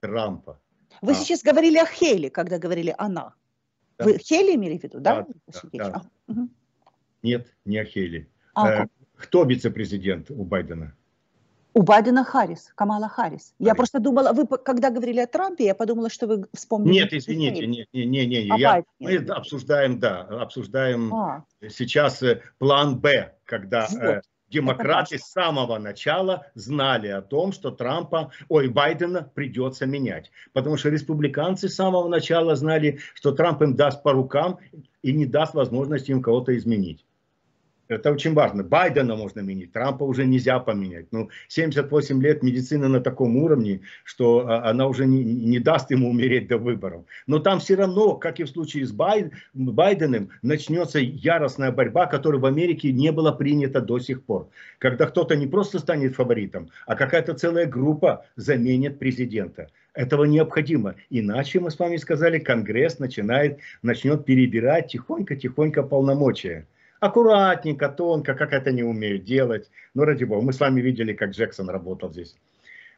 Трампа. Вы а. сейчас говорили о Хеле, когда говорили «она». Да. Вы Хели имели в виду, да? да, да, да. А, угу. Нет, не о Хеле. А, э, кто вице-президент у Байдена? У Байдена Харрис, Камала Харрис. Я просто думала, вы когда говорили о Трампе, я подумала, что вы вспомнили. Нет, извините, нет, не, не, не, не. Я, мы обсуждаем, да, обсуждаем а. сейчас э, план Б, когда вот. э, Демократы с самого начала знали о том, что Трампа, ой, Байдена придется менять. Потому что республиканцы с самого начала знали, что Трамп им даст по рукам и не даст возможности им кого-то изменить. Это очень важно. Байдена можно менять, Трампа уже нельзя поменять. Ну, 78 лет медицины на таком уровне, что а, она уже не, не даст ему умереть до выборов. Но там все равно, как и в случае с Байденом, начнется яростная борьба, которая в Америке не была принята до сих пор. Когда кто-то не просто станет фаворитом, а какая-то целая группа заменит президента. Этого необходимо. Иначе, мы с вами сказали, Конгресс начинает, начнет перебирать тихонько-тихонько полномочия аккуратненько, тонко, как это не умеют делать. Ну, ради бога, мы с вами видели, как Джексон работал здесь.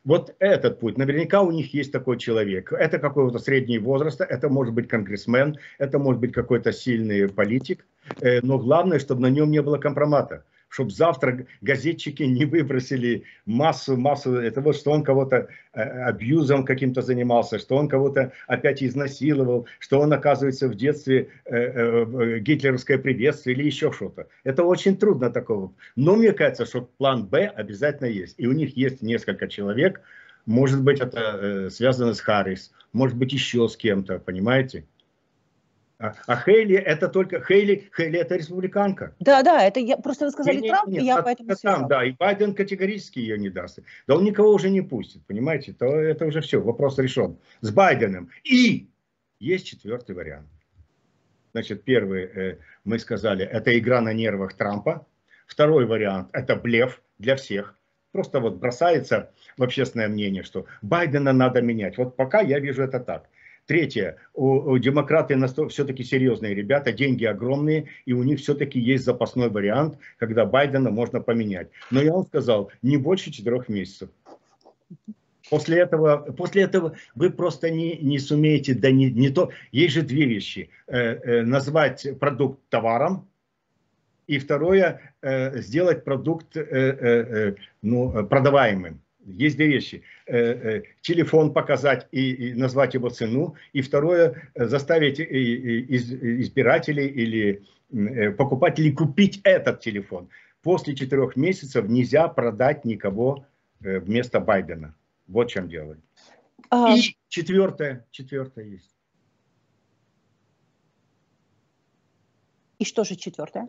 Вот этот путь, наверняка у них есть такой человек. Это какого-то среднего возраста, это может быть конгрессмен, это может быть какой-то сильный политик, э, но главное, чтобы на нем не было компромата чтобы завтра газетчики не выбросили массу, массу этого, что он кого-то э, абьюзом каким-то занимался, что он кого-то опять изнасиловал, что он, оказывается, в детстве э, э, гитлеровское приветствие или еще что-то. Это очень трудно такого. Но мне кажется, что план Б обязательно есть. И у них есть несколько человек, может быть, это связано с Харрис, может быть, еще с кем-то, понимаете? А, а Хейли это только Хейли, Хейли это республиканка. Да, да, это я просто вы сказали не, Трамп, не, и я поэтому там, Да, и Байден категорически ее не даст. Да он никого уже не пустит, понимаете? То это уже все, вопрос решен. С Байденом. И есть четвертый вариант. Значит, первый, э, мы сказали, это игра на нервах Трампа. Второй вариант, это блеф для всех. Просто вот бросается в общественное мнение, что Байдена надо менять. Вот пока я вижу это так. Третье, у, у демократы все-таки серьезные ребята, деньги огромные, и у них все-таки есть запасной вариант, когда Байдена можно поменять. Но я вам сказал, не больше четырех месяцев. После этого, после этого вы просто не, не сумеете, да не, не то, есть же две вещи. Э, э, назвать продукт товаром, и второе, э, сделать продукт э, э, э ну, продаваемым. Есть две вещи. Э, э, телефон показать и, назвать его цену. И второе, э, заставить избирателей или покупателей купить этот телефон. После четырех месяцев нельзя продать никого вместо Байдена. Вот чем дело. А... И четвертое, четвертое есть. И что же четвертое?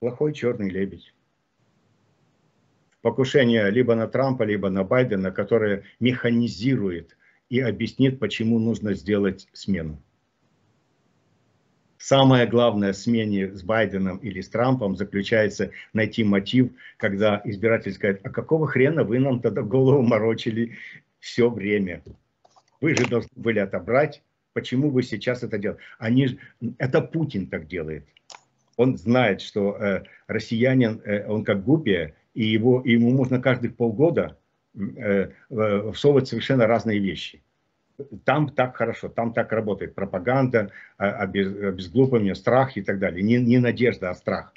Плохой черный лебедь покушение либо на Трампа, либо на Байдена, которое механизирует и объяснит, почему нужно сделать смену. Самое главное в смене с Байденом или с Трампом заключается найти мотив, когда избиратель скажет, а какого хрена вы нам тогда голову морочили все время? Вы же должны были отобрать, почему вы сейчас это делаете? Они, это Путин так делает. Он знает, что э, россиянин, э, он как гупия, и его, ему можно каждых полгода э, э, всовывать совершенно разные вещи. Там так хорошо, там так работает пропаганда, обез, обезглупывание, страх и так далее. Не, не надежда, а страх.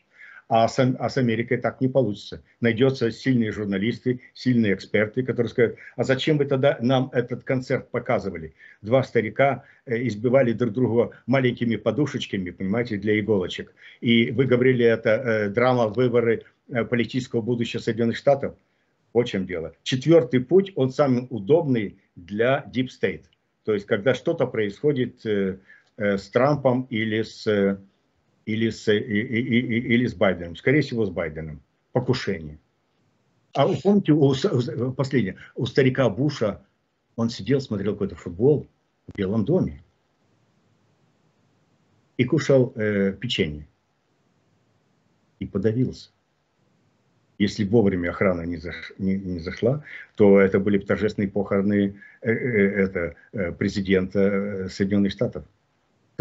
А с, а с Америкой так не получится. Найдется сильные журналисты, сильные эксперты, которые скажут, а зачем вы тогда нам этот концерт показывали? Два старика э, избивали друг друга маленькими подушечками, понимаете, для иголочек. И вы говорили, это э, драма, выборы Э, политического будущего Соединенных Штатов. Вот чем дело. Четвертый путь, он самый удобный для Deep State. То есть, когда что-то происходит э, э, с Трампом или с, или, с, и, и, и, или с Байденом. Скорее всего, с Байденом. Покушение. А вы помните, у, последнее, у старика Буша, он сидел, смотрел какой-то футбол в Белом доме и кушал э, печенье. И подавился. Если вовремя охрана не, заш, не, не зашла, то это были бы торжественные похороны э, э, это, э, президента Соединенных Штатов.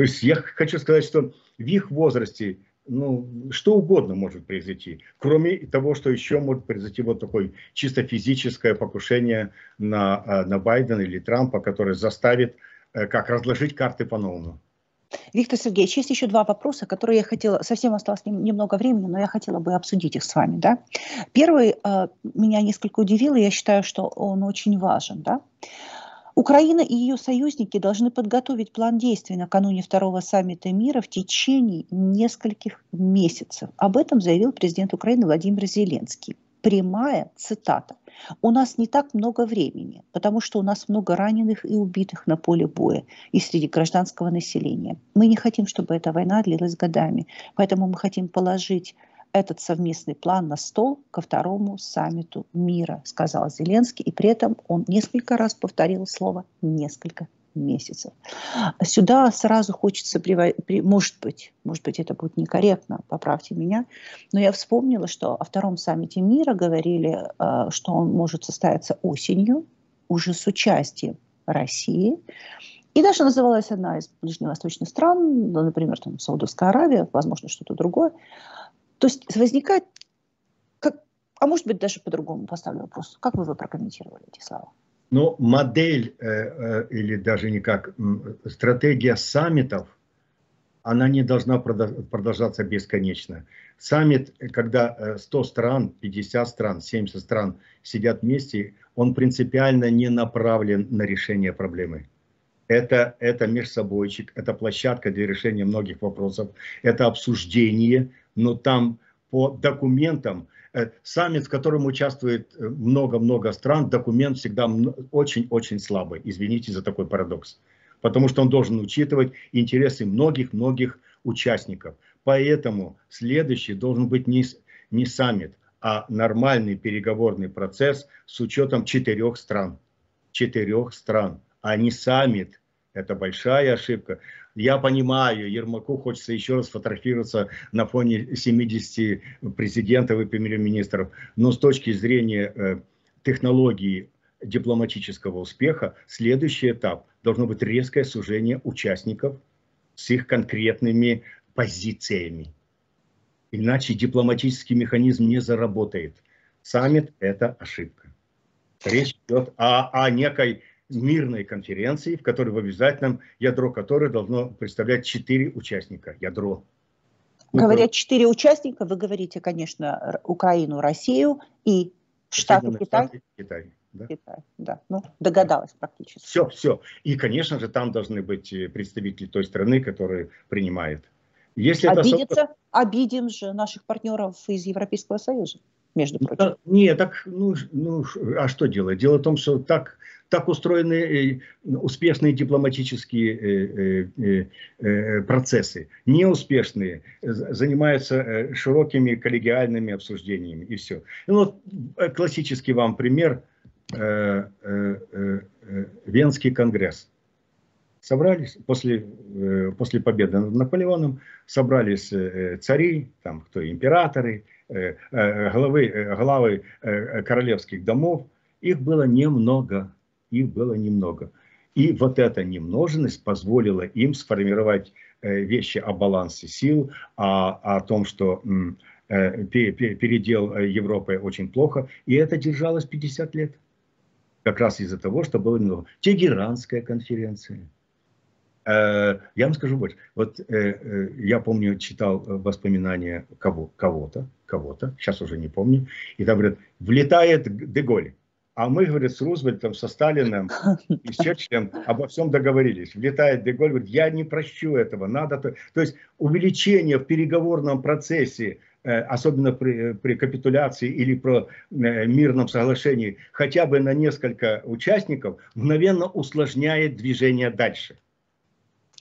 То есть я хочу сказать, что в их возрасте ну, что угодно может произойти, кроме того, что еще может произойти вот такое чисто физическое покушение на, на Байдена или Трампа, которое заставит как разложить карты по-новому. Виктор Сергеевич, есть еще два вопроса, которые я хотела, совсем осталось немного времени, но я хотела бы обсудить их с вами. Да? Первый э, меня несколько удивил, и я считаю, что он очень важен. Да? Украина и ее союзники должны подготовить план действий накануне второго саммита мира в течение нескольких месяцев. Об этом заявил президент Украины Владимир Зеленский. Прямая цитата. У нас не так много времени, потому что у нас много раненых и убитых на поле боя и среди гражданского населения. Мы не хотим, чтобы эта война длилась годами, поэтому мы хотим положить этот совместный план на стол ко второму саммиту мира, сказал Зеленский, и при этом он несколько раз повторил слово «несколько месяцев. Сюда сразу хочется, может быть, может быть, это будет некорректно, поправьте меня, но я вспомнила, что о втором саммите мира говорили, э, что он может состояться осенью, уже с участием России, и даже называлась одна из ближневосточных стран, ну, например, там, Саудовская Аравия, возможно, что-то другое. То есть возникает, как, а может быть, даже по-другому поставлю вопрос. Как вы его прокомментировали эти слова? Но модель э, э, или даже никак стратегия саммитов, она не должна продолжаться бесконечно. Саммит, когда 100 э, стран, 50 стран, 70 стран сидят вместе, он принципиально не направлен на решение проблемы. Это, это межсобойчик, это площадка для решения многих вопросов, это обсуждение, но там по документам Э, саммит, в котором участвует э, много-много стран, документ всегда очень-очень слабый. Извините за такой парадокс. Потому что он должен учитывать интересы многих-многих участников. Поэтому следующий должен быть не, не саммит, а нормальный переговорный процесс с учетом четырех стран. Четырех стран, а не саммит. Это большая ошибка. Я понимаю, Ермаку хочется еще раз фотографироваться на фоне 70 президентов и премьер-министров, но с точки зрения э, технологии дипломатического успеха, следующий этап должно быть резкое сужение участников с их конкретными позициями. Иначе дипломатический механизм не заработает. Саммит – это ошибка. Речь идет о, о некой мирной конференции, в которой в обязательном ядро которой должно представлять четыре участника. Ядро. Говоря четыре участника, вы говорите, конечно, Украину, Россию и Штаты Китай. Штаты, Китай. Да? Китай, да. Ну, догадалась практически. Все, все. И, конечно же, там должны быть э, представители той страны, которая принимает. Если Обидеться, это... обидим же наших партнеров из Европейского Союза, между ну, прочим. нет, так, ну, ну, а что делать? Дело в том, что так так устроены э, успешные дипломатические э, э, процессы. Неуспешные занимаются широкими коллегиальными обсуждениями и все. Ну, вот классический вам пример. Венский конгресс. Собрались после, после победы над Наполеоном, собрались цари, там кто императоры, главы, главы королевских домов. Их было немного их было немного. И вот эта немноженность позволила им сформировать э, вещи о балансе сил, о, о том, что э, передел Европы очень плохо. И это держалось 50 лет. Как раз из-за того, что было немного. Тегеранская конференция. Э, я вам скажу больше. Вот я помню, читал воспоминания кого, кого-то, кого-то, сейчас уже не помню, и там говорят, влетает Деголь а мы, говорит, с Рузвельтом, со Сталиным и с Черчиллем обо всем договорились. Влетает Деголь, говорит, я не прощу этого, надо... То, то есть увеличение в переговорном процессе, э, особенно при, при капитуляции или про э, мирном соглашении, хотя бы на несколько участников, мгновенно усложняет движение дальше.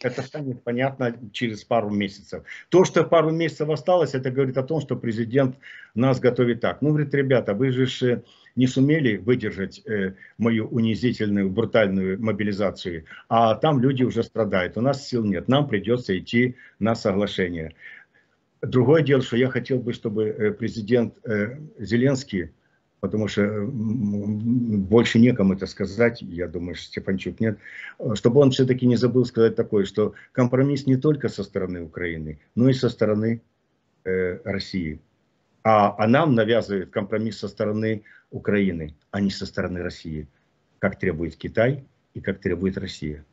Это станет понятно через пару месяцев. То, что пару месяцев осталось, это говорит о том, что президент нас готовит так. Ну, говорит, ребята, вы же не сумели выдержать э, мою унизительную, брутальную мобилизацию, а там люди уже страдают, у нас сил нет, нам придется идти на соглашение. Другое дело, что я хотел бы, чтобы э, президент э, Зеленский, потому что больше некому это сказать, я думаю, что Стефанчук нет, чтобы он все-таки не забыл сказать такое, что компромисс не только со стороны Украины, но и со стороны э, России. А, а нам навязывает компромисс со стороны Украины, а не со стороны России, как требует Китай и как требует Россия.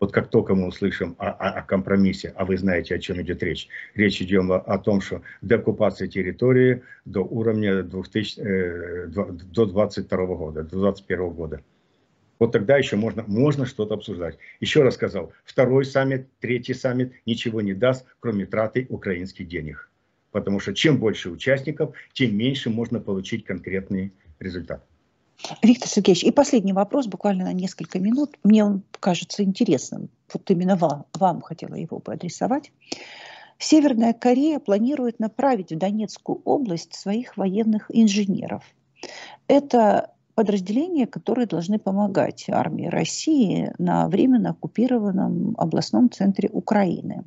Вот как только мы услышим о, о, о компромиссе, а вы знаете, о чем идет речь, речь идет о, о том, что деоккупация территории до уровня 2000, э, до 22 года, до 21 года. Вот тогда еще можно, можно что-то обсуждать. Еще раз сказал, второй саммит, третий саммит ничего не даст, кроме траты украинских денег. Потому что чем больше участников, тем меньше можно получить конкретный результат. Виктор Сергеевич, и последний вопрос, буквально на несколько минут. Мне он кажется интересным. Вот именно вам, вам хотела его поадресовать. Северная Корея планирует направить в Донецкую область своих военных инженеров. Это подразделения, которые должны помогать армии России на временно оккупированном областном центре Украины.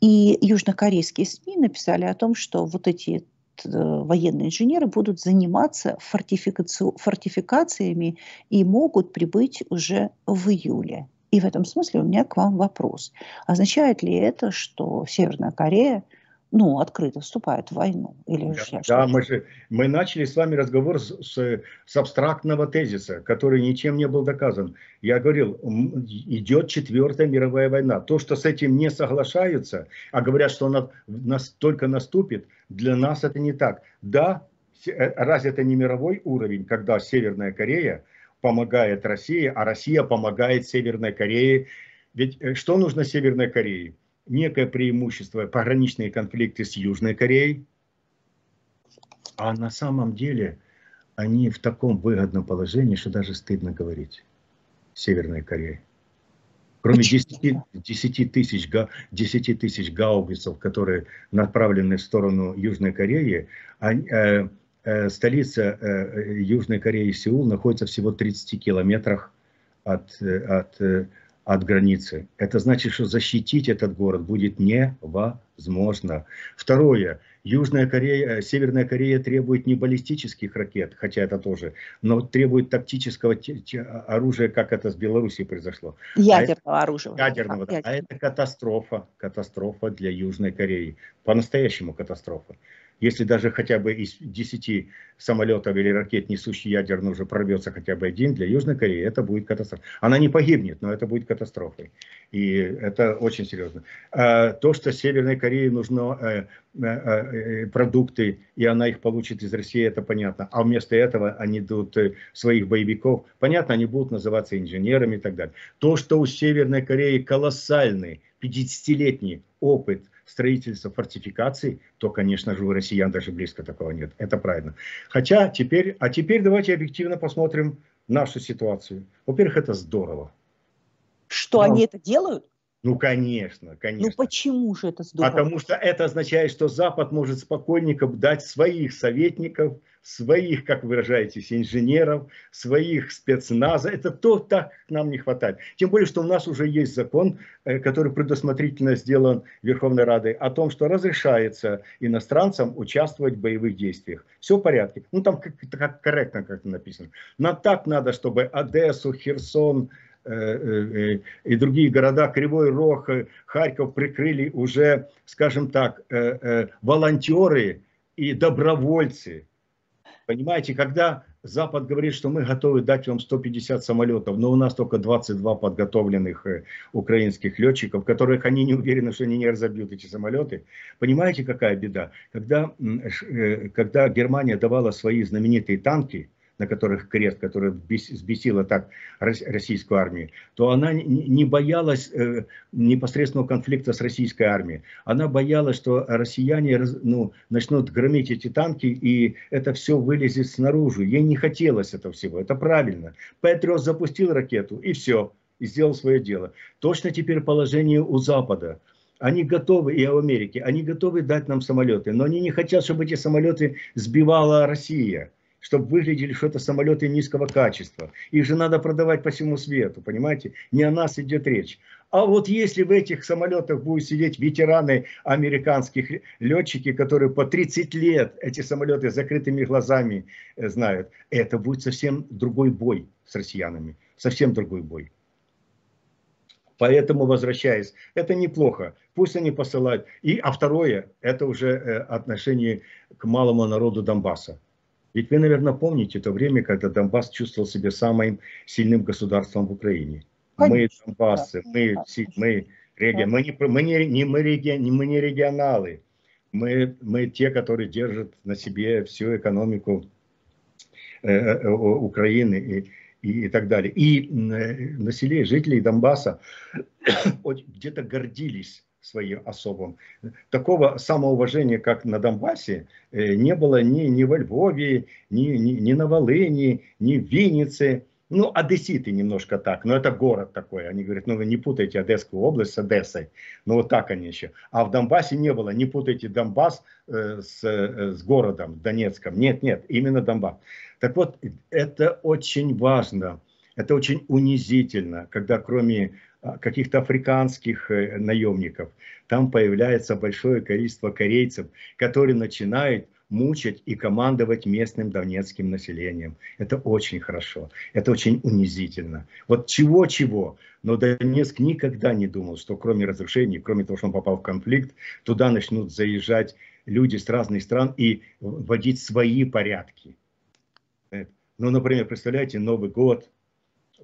И южнокорейские СМИ написали о том, что вот эти военные инженеры будут заниматься фортификациями и могут прибыть уже в июле. И в этом смысле у меня к вам вопрос. Означает ли это, что Северная Корея ну, открыто вступает в войну. Или да, да мы, же, мы начали с вами разговор с, с, с абстрактного тезиса, который ничем не был доказан. Я говорил, идет четвертая мировая война. То, что с этим не соглашаются, а говорят, что она нас только наступит, для нас это не так. Да, э, разве это не мировой уровень, когда Северная Корея помогает России, а Россия помогает Северной Корее? Ведь э, что нужно Северной Корее? Некое преимущество, пограничные конфликты с Южной Кореей, а на самом деле они в таком выгодном положении, что даже стыдно говорить. Северной Кореи. Кроме 10, 10, тысяч, 10 тысяч гаубицев, которые направлены в сторону Южной Кореи, они, э, э, столица э, Южной Кореи, Сеул, находится всего в 30 километрах от, э, от э, от границы. Это значит, что защитить этот город будет невозможно. Второе. Южная Корея, э, Северная Корея требует не баллистических ракет, хотя это тоже, но требует тактического оружия, как это с Белоруссией произошло. Ядерного а оружия. Ядерного, да. А это катастрофа, катастрофа для Южной Кореи. По-настоящему катастрофа. Если даже хотя бы из 10 самолетов или ракет, несущих ядерно, уже прорвется хотя бы один, для Южной Кореи это будет катастрофа. Она не погибнет, но это будет катастрофой. И это очень серьезно. А то, что Северной Корее нужно э, э, э, продукты, и она их получит из России, это понятно. А вместо этого они дадут своих боевиков. Понятно, они будут называться инженерами и так далее. То, что у Северной Кореи колоссальный 50-летний опыт – строительства фортификаций, то, конечно же, у россиян даже близко такого нет. Это правильно. Хотя теперь, а теперь давайте объективно посмотрим нашу ситуацию. Во-первых, это здорово. Что Но... они это делают? Ну, конечно, конечно. Ну, почему же это здорово? Потому что это означает, что Запад может спокойненько дать своих советников, своих, как вы выражаетесь, инженеров, своих спецназа. Это то, так нам не хватает. Тем более, что у нас уже есть закон, э, который предусмотрительно сделан Верховной Радой, о том, что разрешается иностранцам участвовать в боевых действиях. Все в порядке. Ну, там как, как корректно как-то написано. Но так надо, чтобы Одессу, Херсон, и другие города, Кривой Рог, Харьков прикрыли уже, скажем так, волонтеры и добровольцы, Понимаете, когда Запад говорит, что мы готовы дать вам 150 самолетов, но у нас только 22 подготовленных э, украинских летчиков, которых они не уверены, что они не разобьют эти самолеты. Понимаете, какая беда? Когда, э, когда Германия давала свои знаменитые танки, на которых крест, который сбесила так российскую армию, то она не боялась э, непосредственного конфликта с российской армией. Она боялась, что россияне ну, начнут громить эти танки, и это все вылезет снаружи. Ей не хотелось этого всего, это правильно. Патриот запустил ракету, и все, и сделал свое дело. Точно теперь положение у Запада. Они готовы, и в Америке, они готовы дать нам самолеты, но они не хотят, чтобы эти самолеты сбивала Россия чтобы выглядели, что это самолеты низкого качества. Их же надо продавать по всему свету, понимаете? Не о нас идет речь. А вот если в этих самолетах будут сидеть ветераны американских летчики, которые по 30 лет эти самолеты закрытыми глазами э, знают, это будет совсем другой бой с россиянами. Совсем другой бой. Поэтому, возвращаясь, это неплохо. Пусть они посылают. И, а второе, это уже э, отношение к малому народу Донбасса. Ведь вы, наверное, помните то время, когда Донбасс чувствовал себя самым сильным государством в Украине. Конечно, мы Донбассы, мы, мы, реги... мы, не, мы, не, не, мы, реги... мы не регионалы. Мы, мы те, которые держат на себе всю экономику э, э, Украины. И, и, и так далее. И население, жителей Донбасса (coughs) где-то гордились своим особым. Такого самоуважения, как на Донбассе, не было ни, ни во Львове, ни, ни, ни на Волыни, ни в Виннице. Ну, одесситы немножко так, но это город такой. Они говорят, ну вы не путайте Одесскую область с Одессой. Ну вот так они еще. А в Донбассе не было, не путайте Донбасс э, с, э, с городом Донецком. Нет, нет, именно Донбасс. Так вот, это очень важно, это очень унизительно, когда кроме каких-то африканских э, наемников, там появляется большое количество корейцев, которые начинают мучать и командовать местным донецким населением. Это очень хорошо, это очень унизительно. Вот чего-чего, но Донецк никогда не думал, что кроме разрушений, кроме того, что он попал в конфликт, туда начнут заезжать люди с разных стран и вводить свои порядки. Ну, например, представляете, Новый год,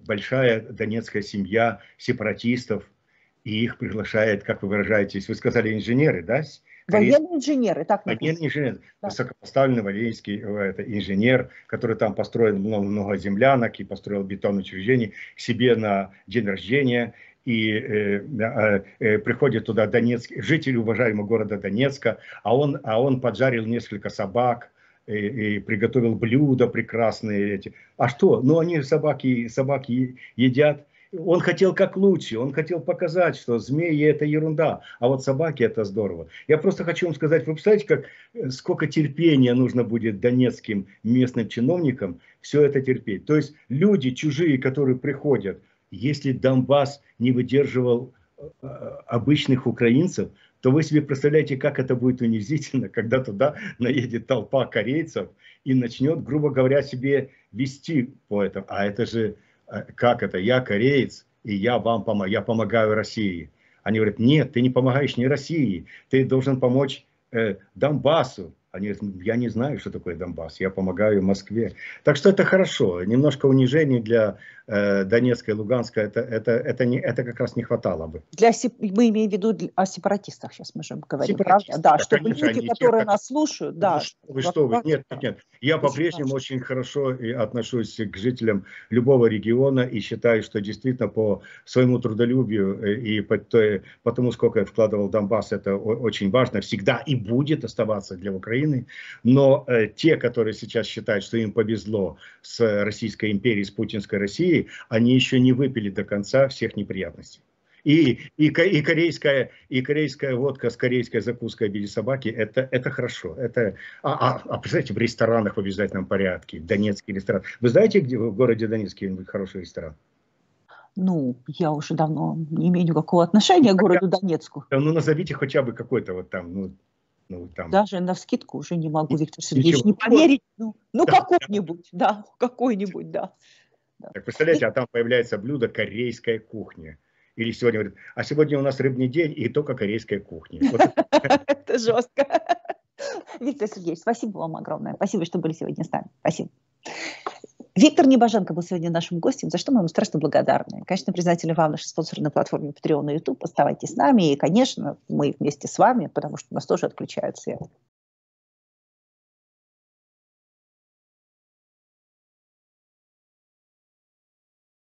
большая донецкая семья сепаратистов, и их приглашает, как вы выражаетесь, вы сказали инженеры, да, Военные инженеры, так Военный инженер, да. высокопоставленный военный э, это, инженер, который там построил много, много землянок и построил бетонное учреждение к себе на день рождения. И э, э, э, приходит туда Донецк, жители уважаемого города Донецка, а он, а он поджарил несколько собак, и, и приготовил блюда прекрасные эти. А что? Ну, они собаки, собаки едят он хотел как лучше, он хотел показать, что змеи это ерунда, а вот собаки это здорово. Я просто хочу вам сказать, вы представляете, как, э, сколько терпения нужно будет донецким местным чиновникам все это терпеть. То есть люди чужие, которые приходят, если Донбасс не выдерживал э, обычных украинцев, то вы себе представляете, как это будет унизительно, (laughs) когда туда наедет толпа корейцев и начнет, грубо говоря, себе вести по этому. А это же Э, как это, я кореец, и я вам помогаю, я помогаю России. Они говорят, нет, ты не помогаешь не России, ты должен помочь э, Донбассу. Они говорят, я не знаю, что такое Донбасс, я помогаю Москве. Так что это хорошо, немножко унижений для э, Донецка и Луганска, это, это, это, не, это как раз не хватало бы. Для, мы имеем в виду о сепаратистах сейчас мы же говорим, правда? Да, чтобы конечно, люди, которые те, нас слушают, да. Вы что, вы, нет, нет, нет. Я по-прежнему очень хорошо и отношусь к жителям любого региона и считаю, что действительно по своему трудолюбию э, и по, по тому, сколько я вкладывал в Донбасс, это очень важно, всегда и будет оставаться для Украины Украины, но э, те, которые сейчас считают, что им повезло с Российской империей, с путинской Россией, они еще не выпили до конца всех неприятностей. И, и, и, корейская, и корейская водка с корейской закуской в виде собаки, это, это хорошо. Это, а, а, а представляете, в ресторанах в обязательном порядке, Донецкий ресторан. Вы знаете, где в городе Донецке хороший ресторан? Ну, я уже давно не имею никакого отношения к городу Донецку. Ну, назовите хотя бы какой-то вот там, ну, ну, там... Даже на скидку уже не могу, Виктор Сергеевич, не поверить. Ну, ну да, какой-нибудь, да, какой-нибудь, да. Так представляете, а там появляется блюдо корейская кухня. Или сегодня говорят, а сегодня у нас рыбный день и только корейская кухня. (laughs) Это жестко. Виктор Сергеевич, спасибо вам огромное. Спасибо, что были сегодня с нами. Спасибо. Виктор Небоженко был сегодня нашим гостем, за что мы ему страшно благодарны. Конечно, признательны вам, наши спонсоры на платформе Patreon и YouTube. Оставайтесь с нами. И, конечно, мы вместе с вами, потому что у нас тоже отключают свет.